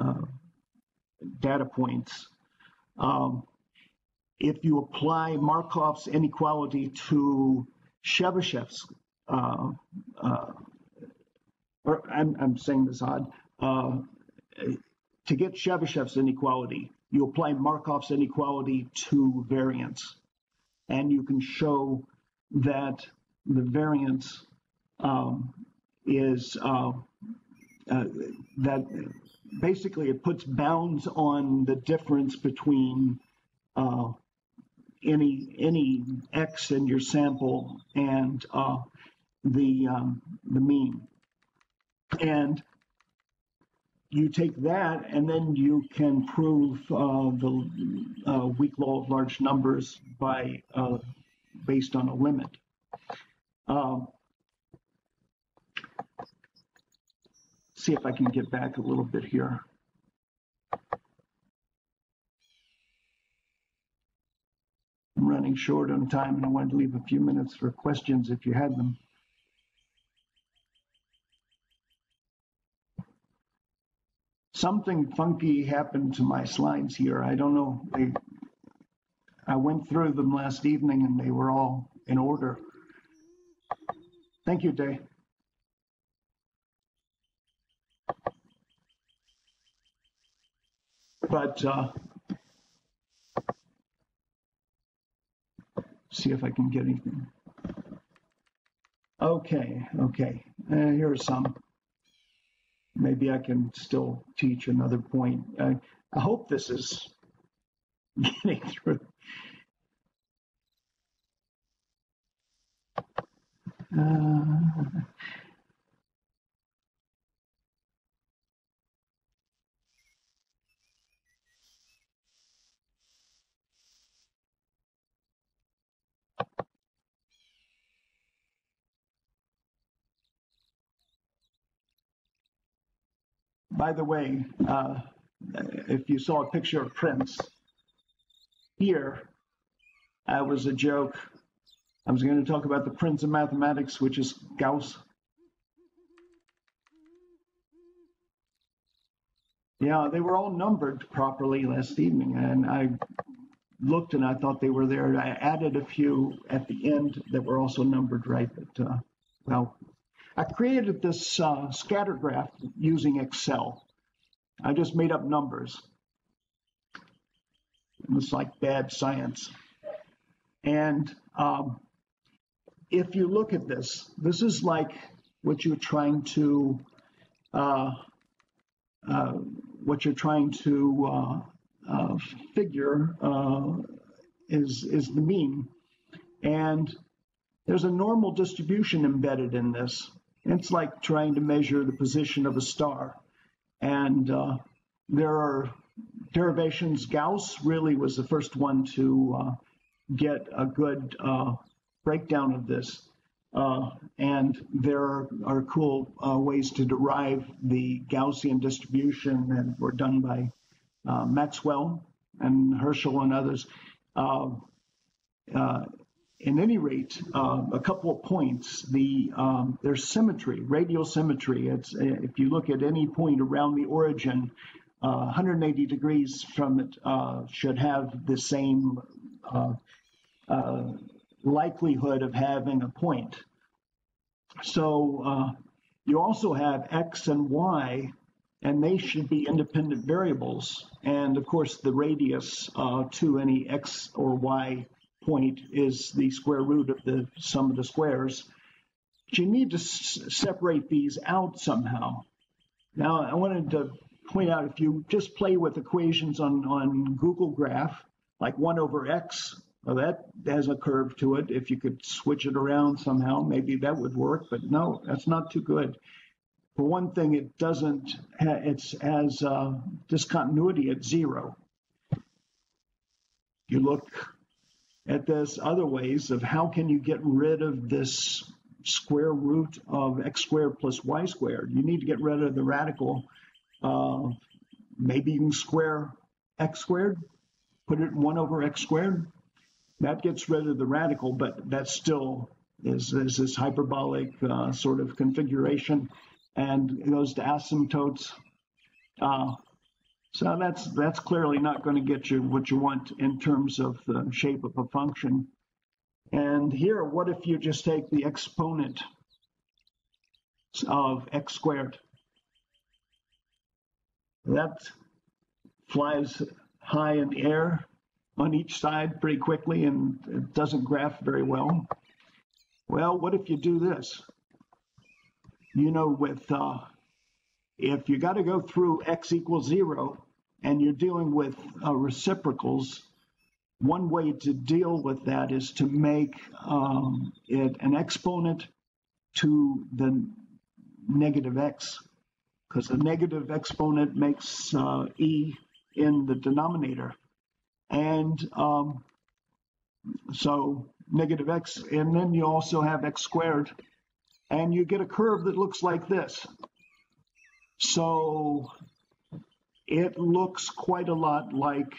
uh data points. Um, if you apply Markov's inequality to Chebyshev's, uh, uh, or I'm, I'm, saying this odd, to get Chebyshev's inequality, you apply Markov's inequality to variance. And you can show that the variance um, is uh, uh, that basically it puts bounds on the difference between uh, any any x in your sample and uh, the um, the mean, and you take that and then you can prove uh, the uh, weak law of large numbers by uh, based on a limit. Um, see if I can get back a little bit here. I'm running short on time and I wanted to leave a few minutes for questions if you had them. Something funky happened to my slides here. I don't know. They, I went through them last evening and they were all in order. Thank you, Day. But uh, see if I can get anything. Okay, okay. Uh, here are some. Maybe I can still teach another point. I, I hope this is getting through. Uh, By the way, uh, if you saw a picture of Prince, here uh, was a joke. I was going to talk about the Prince of mathematics, which is Gauss. Yeah, they were all numbered properly last evening, and I looked and I thought they were there. I added a few at the end that were also numbered right, but uh, well, I created this uh, scatter graph using Excel. I just made up numbers. It was like bad science. And um, if you look at this, this is like what you're trying to uh, uh, what you're trying to uh, uh figure uh, is is the mean, and there's a normal distribution embedded in this. It's like trying to measure the position of a star. And uh, there are derivations. Gauss really was the first one to uh, get a good uh, breakdown of this. Uh, and there are, cool uh, ways to derive the Gaussian distribution that were done by uh, Maxwell and Herschel and others in any rate, uh, a couple of points. The um, there's symmetry, radial symmetry. It's if you look at any point around the origin, uh, 180 degrees from it uh, should have the same uh, uh, likelihood of having a point. So uh, you also have x and y, and they should be independent variables. And of course, the radius to any x or y point is the square root of the sum of the squares. But you need to separate these out somehow. Now, I wanted to point out if you just play with equations on, on Google Graph, like 1 over x, well, that has a curve to it. If you could switch it around somehow, maybe that would work. But no, that's not too good. For one thing, it doesn't, it's has uh, discontinuity at zero. You look at this other ways of how can you get rid of this square root of x squared plus y squared. You need to get rid of the radical. Uh, maybe you can square x squared, put it 1 over x squared. That gets rid of the radical, but that still is, is this hyperbolic uh, sort of configuration and goes to asymptotes. Uh, so that's that's clearly not going to get you what you want in terms of the shape of a function. And here, what if you just take the exponent of x squared? That flies high in the air on each side pretty quickly and it doesn't graph very well. Well, what if you do this? You know, with uh, if you got to go through x equals zero and you're dealing with uh, reciprocals, one way to deal with that is to make um, it an exponent to the negative x, because the negative exponent makes uh, e in the denominator. And um, so negative x, and then you also have x squared, and you get a curve that looks like this. So it looks quite a lot like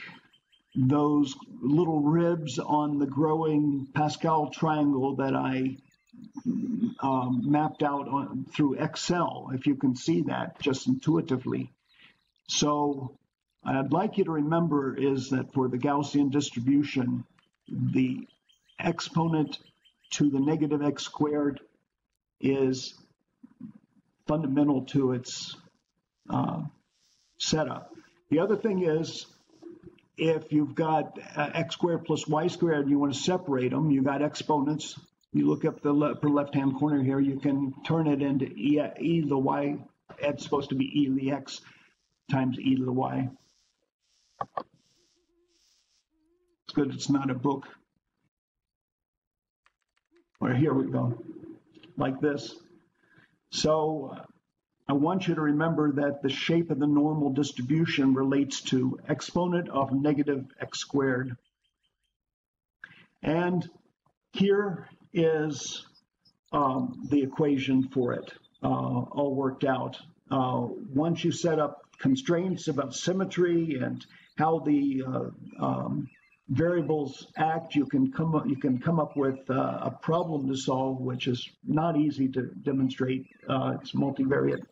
those little ribs on the growing Pascal triangle that I um, mapped out on, through Excel, if you can see that just intuitively. So I'd like you to remember is that for the Gaussian distribution, the exponent to the negative x squared is fundamental to its uh, setup. The other thing is, if you've got uh, x squared plus y squared and you want to separate them, you've got exponents. You look up the upper left-hand corner here, you can turn it into e, e to the y. It's supposed to be e to the x times e to the y. It's good it's not a book. Or here we go, like this. So I want you to remember that the shape of the normal distribution relates to exponent of negative x squared. And here is um, the equation for it, uh, all worked out. Uh, once you set up constraints about symmetry and how the uh, um, variables act, you can come up, you can come up with uh, a problem to solve, which is not easy to demonstrate. Uh, it's multivariate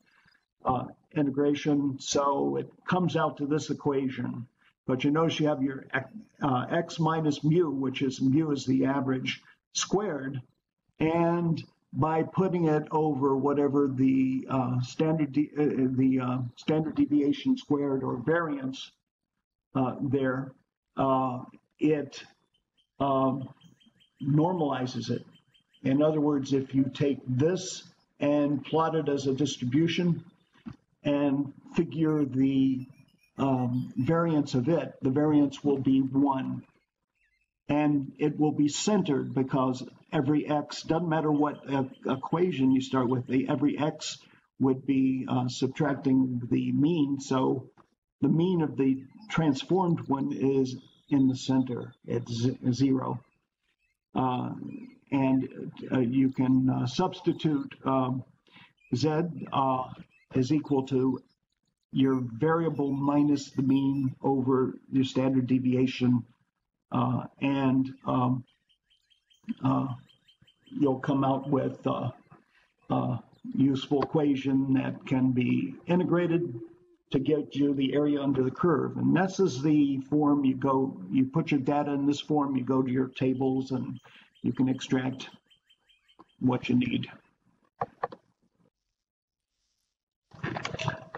uh, integration, so it comes out to this equation. But you notice you have your uh, x minus mu, which is mu is the average squared, and by putting it over whatever the uh, standard de uh, the standard deviation squared or variance there, it um, normalizes it. In other words, if you take this and plot it as a distribution and figure the um, variance of it, the variance will be one. And it will be centered because every x, doesn't matter what equation you start with, the, every x would be uh, subtracting the mean. So the mean of the transformed one is in the center at zero. Uh, and uh, you can uh, substitute um, z uh, is equal to your variable minus the mean over your standard deviation, uh, and um, uh, you'll come out with a useful equation that can be integrated to get you the area under the curve. And this is the form you go, you put your data in this form, you go to your tables and you can extract what you need.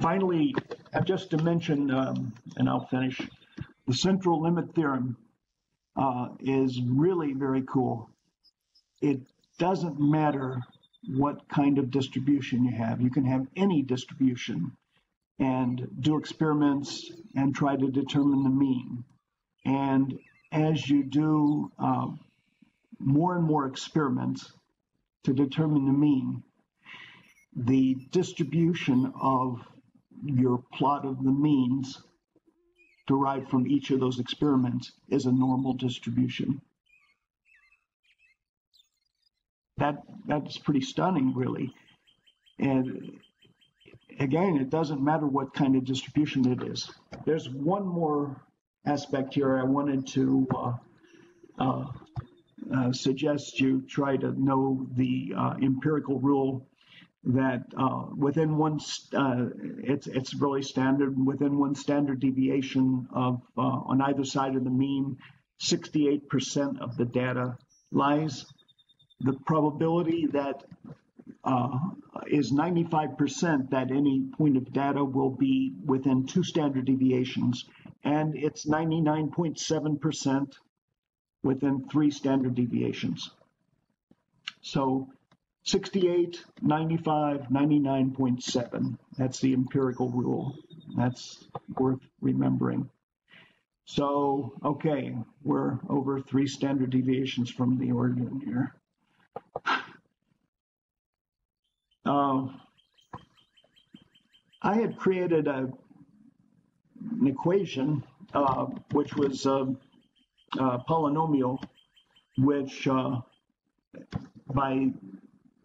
Finally, I just to mention, um, and I'll finish, the central limit theorem uh, is really very cool. It doesn't matter what kind of distribution you have. You can have any distribution and do experiments and try to determine the mean. And as you do uh, more and more experiments to determine the mean, the distribution of your plot of the means derived from each of those experiments is a normal distribution. That that's pretty stunning, really. And again, it doesn't matter what kind of distribution it is. There's one more aspect here I wanted to uh, uh, uh, suggest you try to know the uh, empirical rule that uh, within one, uh, it's, it's really standard, within one standard deviation of on either side of the mean, 68% of the data lies. The probability that uh, is 95% that any point of data will be within two standard deviations, and it's 99.7% within three standard deviations. So 68, 95, 99.7. That's the empirical rule. That's worth remembering. So, okay, we're over three standard deviations from the origin here. Uh, I had created a, an equation uh, which was a, a polynomial, which uh, by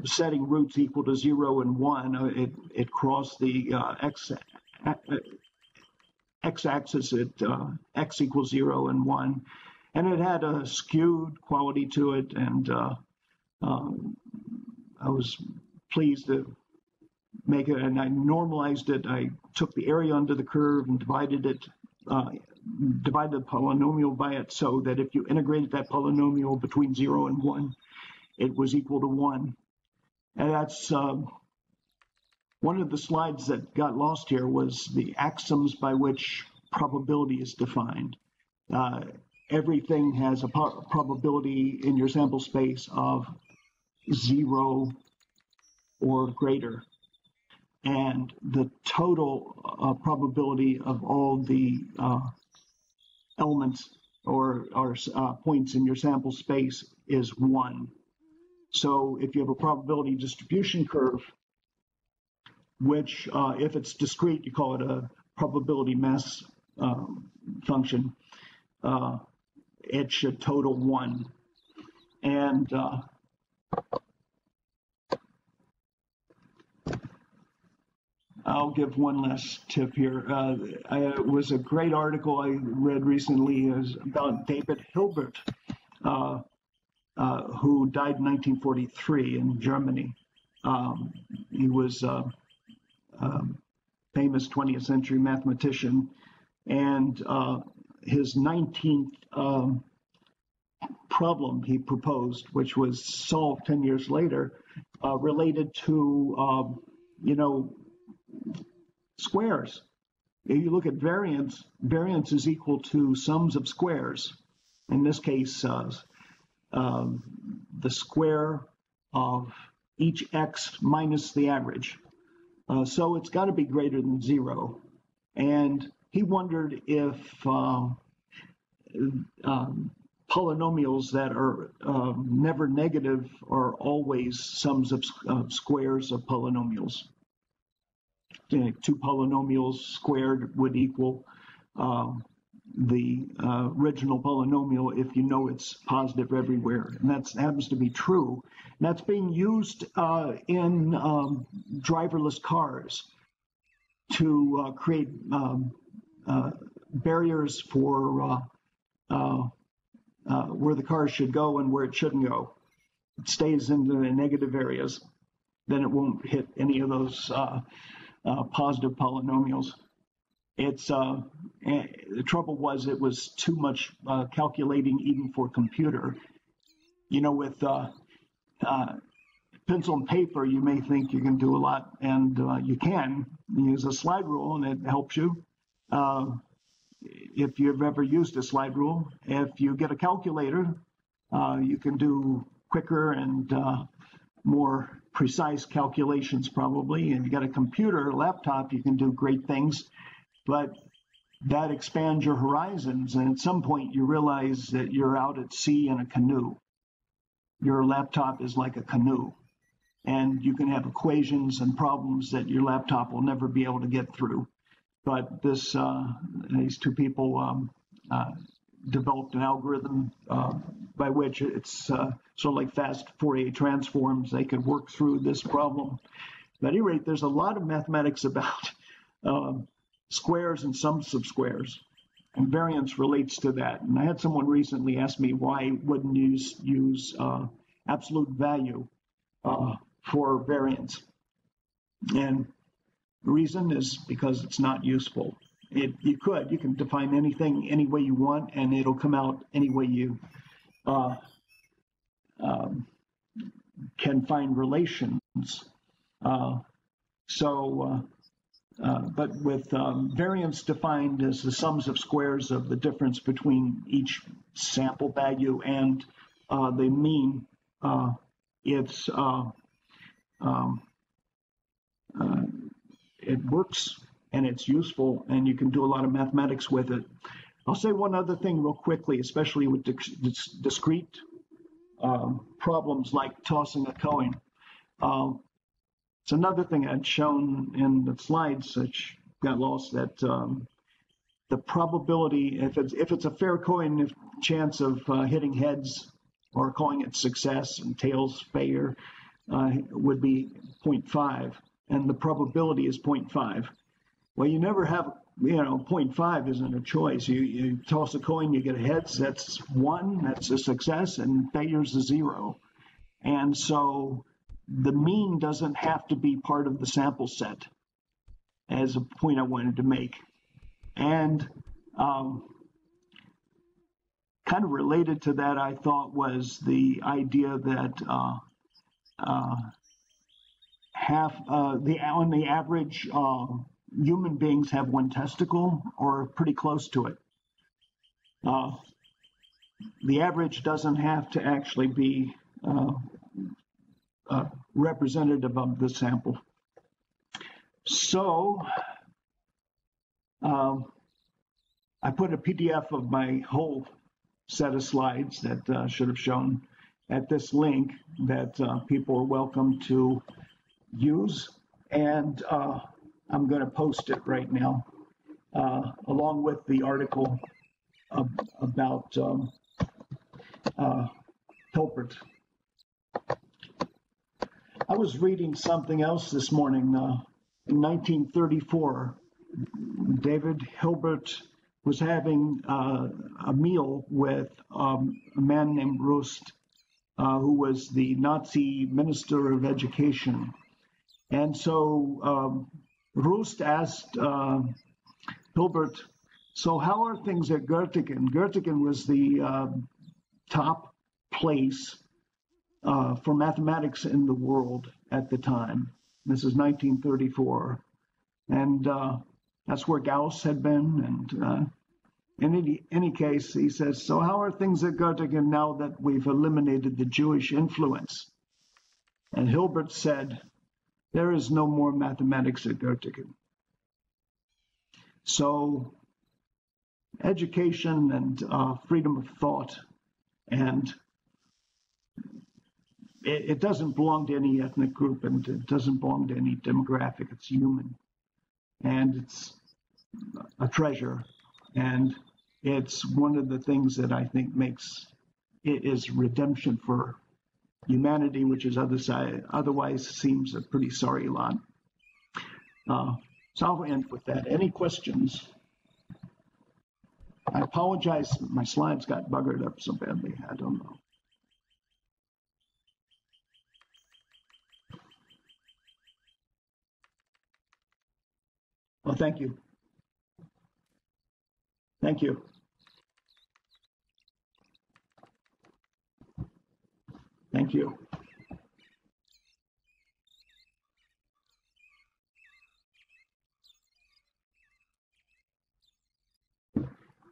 setting roots equal to zero and one, uh, it, it crossed the uh, x uh, x-axis at uh, x equals zero and one, and it had a skewed quality to it, and uh, um, I was pleased to make it, and I normalized it. I took the area under the curve and divided it, uh, divided the polynomial by it, so that if you integrated that polynomial between zero and one, it was equal to one. And that's um, one of the slides that got lost here was the axioms by which probability is defined. Uh, everything has a probability in your sample space of zero or greater. And the total uh, probability of all the uh, elements or, or uh, points in your sample space is one. So if you have a probability distribution curve, which uh, if it's discrete, you call it a probability mass um, function, uh, it should total one. And uh, I'll give one last tip here. Uh, I, it was a great article I read recently about David Hilbert, uh, uh, who died in 1943 in Germany. Um, he was a um, famous 20th century mathematician, and uh, his 19th um, problem he proposed, which was solved 10 years later, uh, related to, um, you know, squares. If you look at variance, variance is equal to sums of squares. In this case, uh, um, the square of each x minus the average. Uh, so it's got to be greater than zero. And he wondered if uh, um, polynomials that are um, never negative are always sums of uh, squares of polynomials two polynomials squared would equal um, the uh, original polynomial if you know it's positive everywhere. And that happens to be true. And that's being used uh, in um, driverless cars to uh, create um, uh, barriers for uh, uh, where the car should go and where it shouldn't go. It stays in the negative areas, then it won't hit any of those positive polynomials. It's uh, the trouble was it was too much uh, calculating even for a computer. You know, with uh, uh, pencil and paper, you may think you can do a lot, and uh, you can use a slide rule, and it helps you. if you've ever used a slide rule, if you get a calculator, you can do quicker and more precise calculations probably, and you got a computer, laptop, you can do great things, but that expands your horizons. And at some point, you realize that you're out at sea in a canoe. Your laptop is like a canoe, and you can have equations and problems that your laptop will never be able to get through. But this, uh, these two people um, uh, developed an algorithm uh, by which it's uh, sort of like fast Fourier transforms. They could work through this problem. At any rate, there's a lot of mathematics about um, squares and sums of squares, and variance relates to that. And I had someone recently ask me why wouldn't you use, use uh, absolute value uh, for variance, and the reason is because it's not useful. It, you could. You can define anything any way you want, and it'll come out any way you uh, um, can find relations. Uh, so, uh, uh, but with um, variance defined as the sums of squares of the difference between each sample value and uh, the mean, uh, it's um, it works and it's useful and you can do a lot of mathematics with it. I'll say one other thing real quickly, especially with discrete um, problems like tossing a coin. Um, it's another thing I'd shown in the slides, which got lost, that um, the probability, if it's, if it's a fair coin, if chance of uh, hitting heads or calling it success and tails failure uh, would be 0.5, and the probability is 0.5. Well, you never have, you know, 0.5 isn't a choice. You, you toss a coin, you get a heads, that's one, that's a success, and failure's a zero. And so the mean doesn't have to be part of the sample set, as a point I wanted to make. And um, kind of related to that, I thought was the idea that uh, uh, half uh, the on the average uh, human beings have one testicle or pretty close to it. Uh, the average doesn't have to actually be uh, representative of the sample. So um, I put a PDF of my whole set of slides that uh, should have shown at this link that uh, people are welcome to use. And uh, I'm going to post it right now, uh, along with the article of, about um, uh, Hilbert. I was reading something else this morning. Uh, in 1934, David Hilbert was having uh, a meal with um, a man named Rust, uh, who was the Nazi Minister of Education. And so um, Rust asked uh, Hilbert, so how are things at Göttingen? Göttingen was the uh, top place uh, for mathematics in the world at the time. This is 1934. And uh, that's where Gauss had been. And uh, in any, any case, he says, So, how are things at Göttingen now that we've eliminated the Jewish influence? And Hilbert said, There is no more mathematics at Göttingen. So, education and uh, freedom of thought and it, it, doesn't belong to any ethnic group and it doesn't belong to any demographic. It's human and it's a treasure. And it's one of the things that I think makes it is redemption for humanity, which is other side, otherwise seems a pretty sorry lot. Uh, so I'll end with that. Any questions? I apologize. My slides got buggered up so badly. I don't know. Well, thank you. Thank you. Thank you.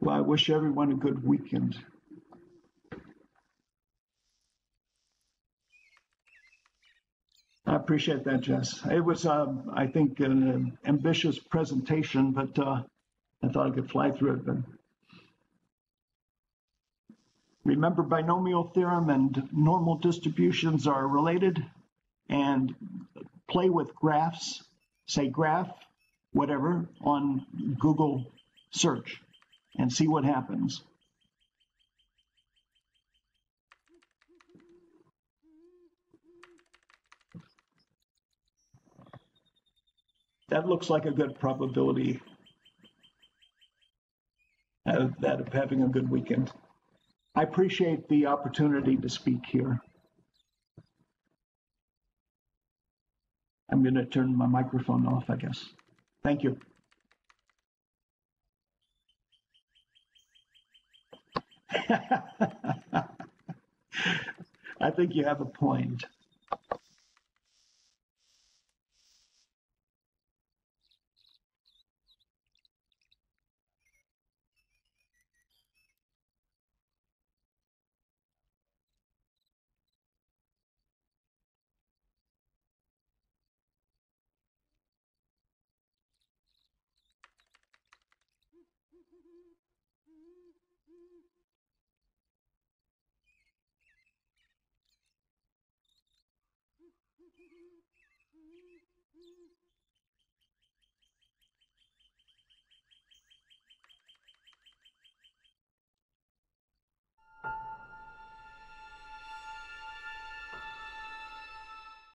Well, I wish everyone a good weekend. I appreciate that, Jess. It was, uh, I think, an ambitious presentation, but uh, I thought I could fly through it. But remember, binomial theorem and normal distributions are related. And play with graphs, say graph, whatever, on Google search and see what happens. That looks like a good probability of that of having a good weekend. I appreciate the opportunity to speak here. I'm going to turn my microphone off, I guess. Thank you. I think you have a point. Mm-hmm.